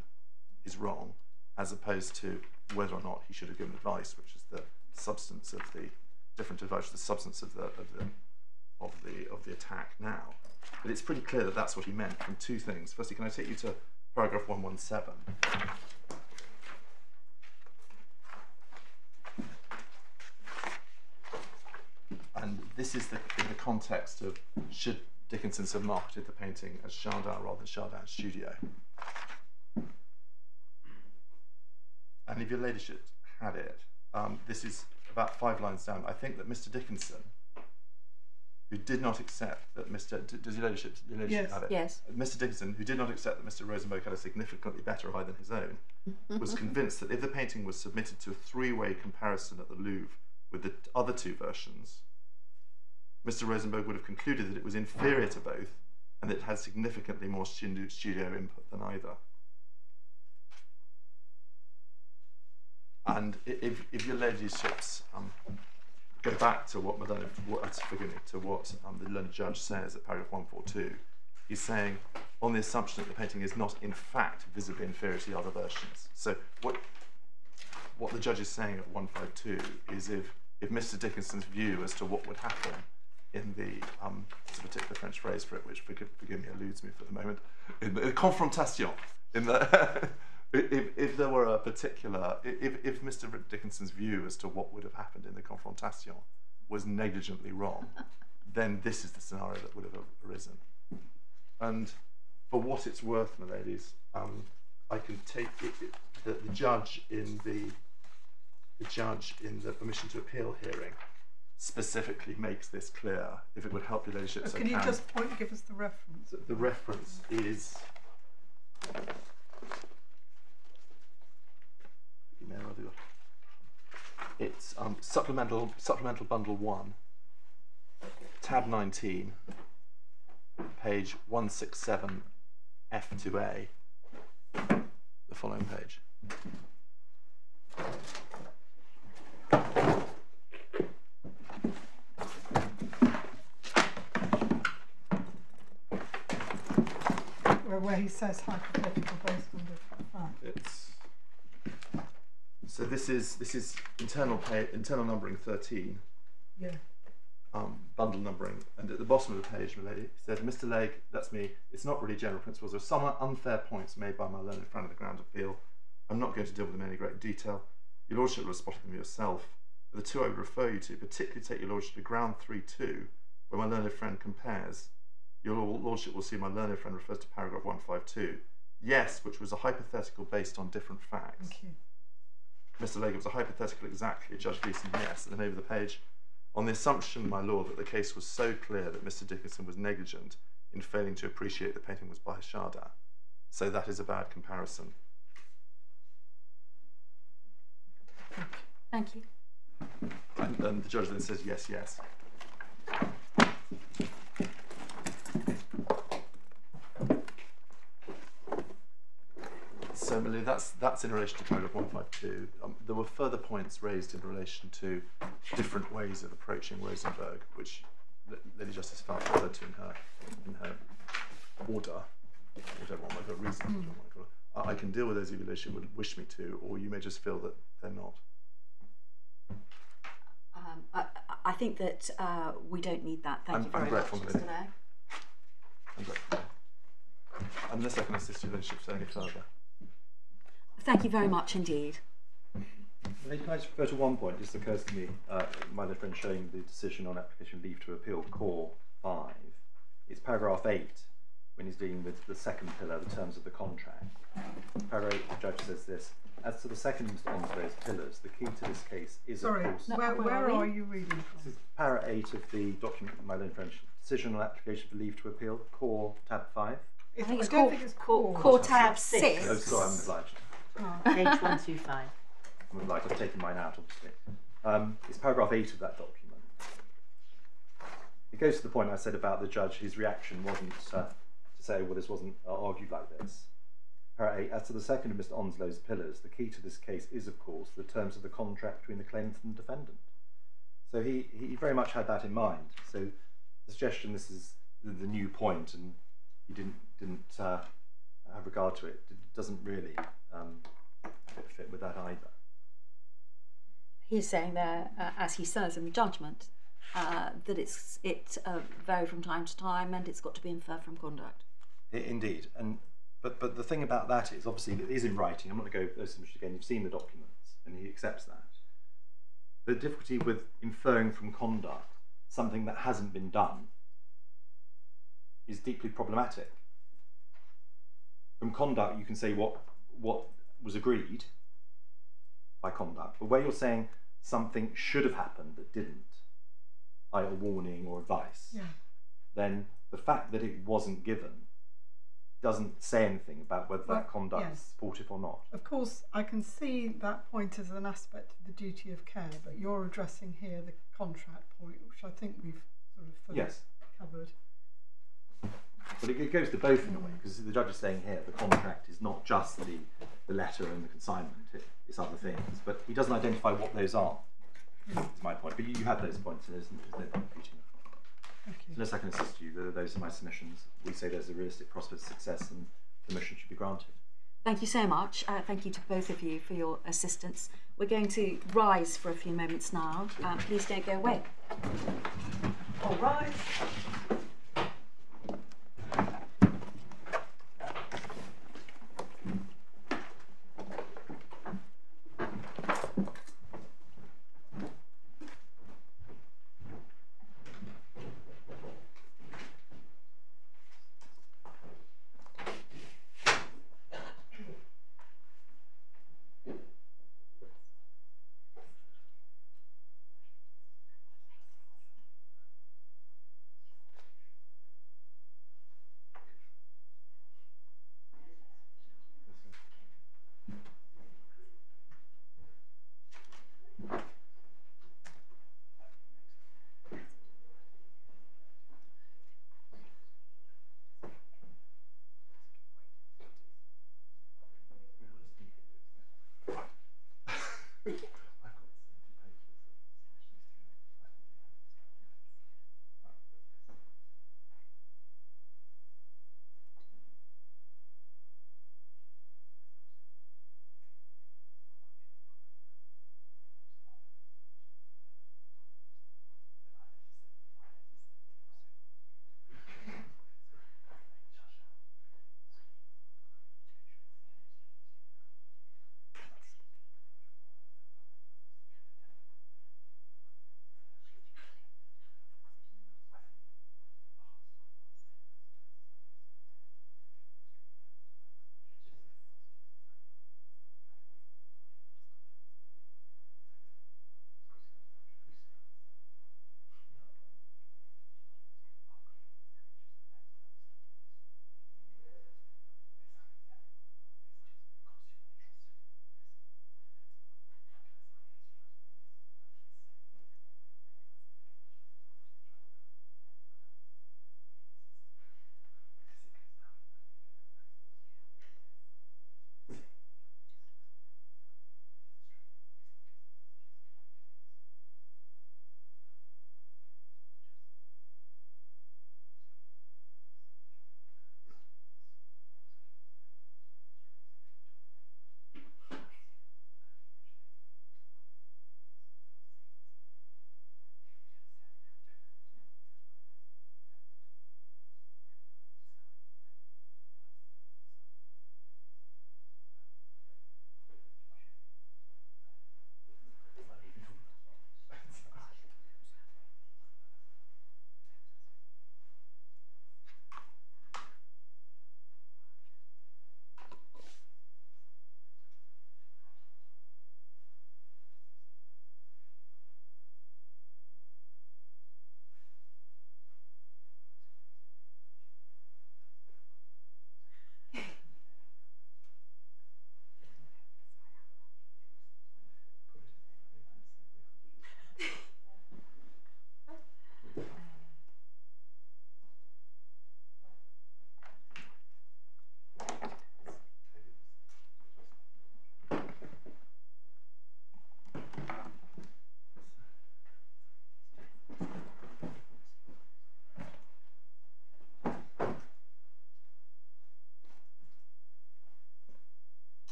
is wrong, as opposed to whether or not he should have given advice, which is the substance of the different advice, the substance of the of the of the of the attack now. But it's pretty clear that that's what he meant from two things. Firstly, can I take you to paragraph one one seven? And this is the, in the context of should Dickinson have marketed the painting as Chardin rather than Chardin Studio. and if your ladyship had it, um, this is about five lines down. I think that Mr. Dickinson, who did not accept that Mr. D- does your ladyship, your ladyship Yes. have it? Yes. Mr. Dickinson, who did not accept that Mr. Rosenberg had a significantly better eye than his own, was [laughs] convinced that if the painting was submitted to a three-way comparison at the Louvre with the other two versions, Mr. Rosenberg would have concluded that it was inferior to both and that it had significantly more studio input than either. And if, if your ladyships um, go back to what Madonna, what, forgive me, to what um, the learned judge says at paragraph 142, he's saying, on the assumption that the painting is not in fact visibly inferior to the other versions. So what what the judge is saying at 152 is if, if Mr. Dickinson's view as to what would happen in the, um, there's a particular French phrase for it, which forgive, forgive me, eludes me for the moment, in the confrontation, in the, [laughs] if, if there were a particular, if, if Mr. Dickinson's view as to what would have happened in the confrontation was negligently wrong, [laughs] then this is the scenario that would have arisen. And for what it's worth, my ladies, um, I can take it, it the, the judge in the the judge in the permission to appeal hearing specifically makes this clear. If it would help your ladyship, so Can you can. just point, give us the reference? The reference is. Email, I'll do it. It's um, supplemental supplemental bundle one, tab nineteen, page one six seven, F two A. The following page. Where, where he says hypothetical based on different facts. It's so this is this is internal pay internal numbering thirteen. Yeah. um, bundle numbering, and at the bottom of the page, my lady, it says, Mr. Legg, that's me, it's not really general principles. There are some unfair points made by my learned friend of the ground appeal. I'm not going to deal with them in any great detail. Your Lordship will have spotted them yourself. But the two I would refer you to, particularly take your Lordship to ground 3 2, where my learned friend compares. Your Lordship will see my learned friend refers to paragraph 152. Yes, which was a hypothetical based on different facts. Thank you. Mr. Legg, it was a hypothetical exactly. Judge Gleeson, yes. And then over the page, on the assumption, my lord, that the case was so clear that Mr. Dickinson was negligent in failing to appreciate the painting was by Chardin. So that is a bad comparison. Thank you. And, and the judge then says, yes, yes. So, Millie, that's, that's in relation to paragraph 152. Um, there were further points raised in relation to different ways of approaching Rosenberg, which Lady Justice Falk referred to in her, in her order, whatever one might call it, reason, might call it. I I can deal with those if ladyship would wish me to, or you may just feel that they're not. Um, I, I- think that uh, we don't need that. Thank I'm- you I'm very grateful, much, Mr. I'm grateful. Unless I can assist your ladyship any further. Thank you very much indeed. Can I just refer to one point? Just occurs to me, uh, my little friend showing the decision on application leave to appeal, core five. It's paragraph eight when he's dealing with the second pillar, the terms of the contract. Paragraph eight, the judge says this. As to the second of those pillars, the key to this case is Sorry, of course. No, where, where where are are you reading This is para eight of the document, my learned French decision on application for leave to appeal, core tab five. It's, I think it's don't core, think it's core, core. core Tab tab six. six. Oh, sorry, I'm obliged. Oh, Page 125. I'm [laughs] obliged. I've taken mine out, obviously. Um, it's paragraph eight of that document. It goes to the point I said about the judge. His reaction wasn't uh, to say, "Well, this wasn't uh, argued like this." Para eight. As to the second of Mr. Onslow's pillars, the key to this case is, of course, the terms of the contract between the claimant and the defendant. So he, he very much had that in mind. So the suggestion this is the, the new point, and he didn't didn't uh, have regard to it, it doesn't really um, fit, fit with that either. He's saying there, uh, as he says in the judgment, uh, that it's it uh, vary from time to time and it's got to be inferred from conduct. I- Indeed, and but but the thing about that is obviously it is in writing. I'm not going to go those much again. You've seen the documents, and he accepts that. The difficulty with inferring from conduct something that hasn't been done is deeply problematic. From conduct, you can say what what was agreed, by conduct. But where you're saying something should have happened that didn't, either warning or advice, Yeah. then the fact that it wasn't given doesn't say anything about whether Well, that conduct is yes. supportive or not. Of course, I can see that point as an aspect of the duty of care, but you're addressing here the contract point, which I think we've sort of fully Yes, covered. But it, it goes to both in a way because the judge is saying here the contract is not just the, the letter and the consignment; it, it's other things. But he doesn't identify what those are. Yeah. Is my point. But you, you had those points, and there's, there's no point repeating them. Thank you. Unless I can assist you, those are my submissions. We say there's a realistic prospect of success, and the motion should be granted. Thank you so much. Uh, thank you to both of you for your assistance. We're going to rise for a few moments now. Uh, please don't go away. All right.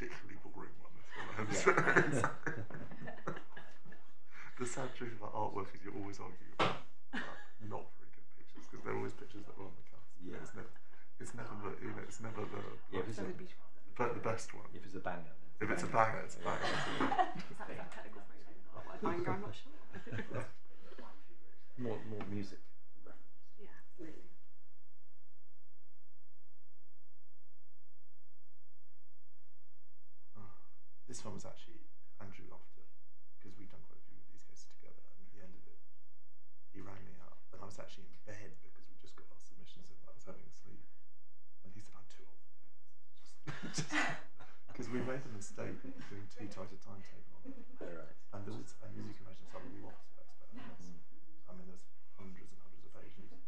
Particularly boring one. This one. I have to the sad truth about artwork is you're always arguing about not very good pictures because they're always pictures that are on the cuff. Yeah. It's never, it's never the, you know, it's never the, yeah, if it's, a, the, the best one. if it's a banger, then If it's a banger, it's a banger. [laughs] I'm very much. more more music. Yeah, absolutely. This one was actually Andrew Lofter because we've done quite a few of these cases together. And at the end of it, he rang me up, and I was actually in bed because we just got our submissions in. I was having a sleep, and he said, "I'm too old for doing this." Just because we made a mistake doing too tight a timetable on it. All right. And there was, and as you can imagine, it's a lot of experiments. I mean, there's hundreds and hundreds of pages, and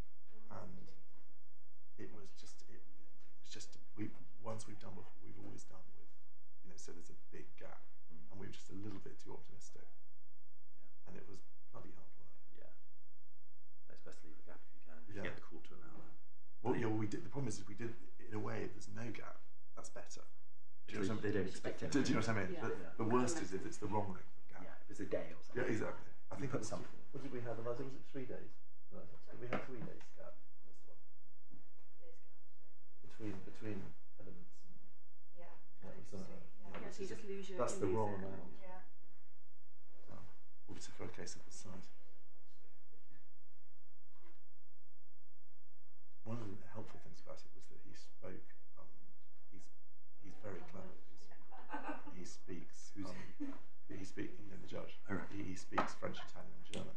it was just, it, it was just, we once we've done before, we've always done with, you know, so there's a big gap, and we were just a little bit too optimistic, and it was bloody hard work. Yeah. It's best to leave a gap if you can. If Yeah. you get the call to an hour. Well, yeah, well, we did. The problem is, if we did in a way, there's no gap, that's better. Do you know what Because I they don't expect it. Do, do you know what I mean? Yeah. The, Yeah. the worst is if it's the wrong length of gap. Yeah, if it's a day or something. Yeah, exactly. I think that's something. What did we have? Was it, was three days? Did we have three days gap? That's the one. Between between elements. And, Yeah. that was something. Yeah, so you just lose your. That's the wrong amount. Yeah. um, obviously for a case of this size. One of the helpful things about it was that he spoke. Um, he's he's very clever. He's, he speaks. Um, he speaks. You know, the judge. Oh, right. He, he speaks French, Italian, and German,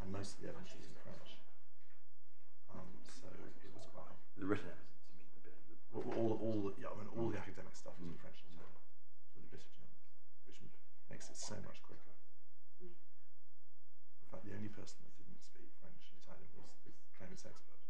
and most of the evidence is in French. Um, so it was quite helpful. The written evidence, you mean the bit the Well, all, all, the- yeah, I mean, all the academic stuff is in Mm. French and Italian, with a bit of German, which makes it so much quicker. In fact, the only person that didn't speak French and Italian was the claimant's expert.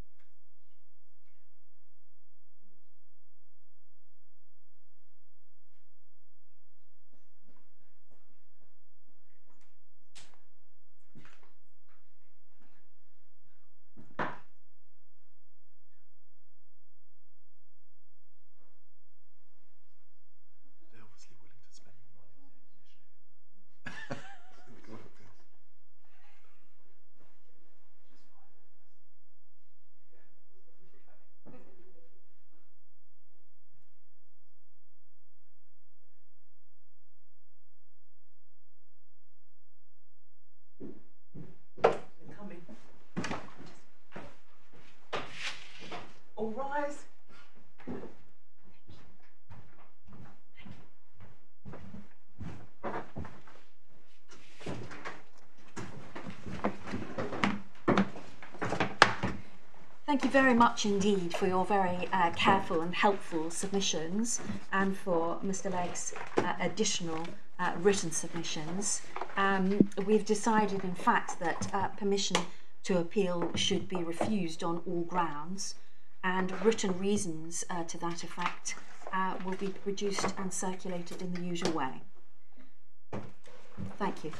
Thank you very much indeed for your very uh, careful and helpful submissions and for Mr Legg's uh, additional uh, written submissions. Um, we've decided, in fact, that uh, permission to appeal should be refused on all grounds, and written reasons uh, to that effect uh, will be produced and circulated in the usual way. Thank you.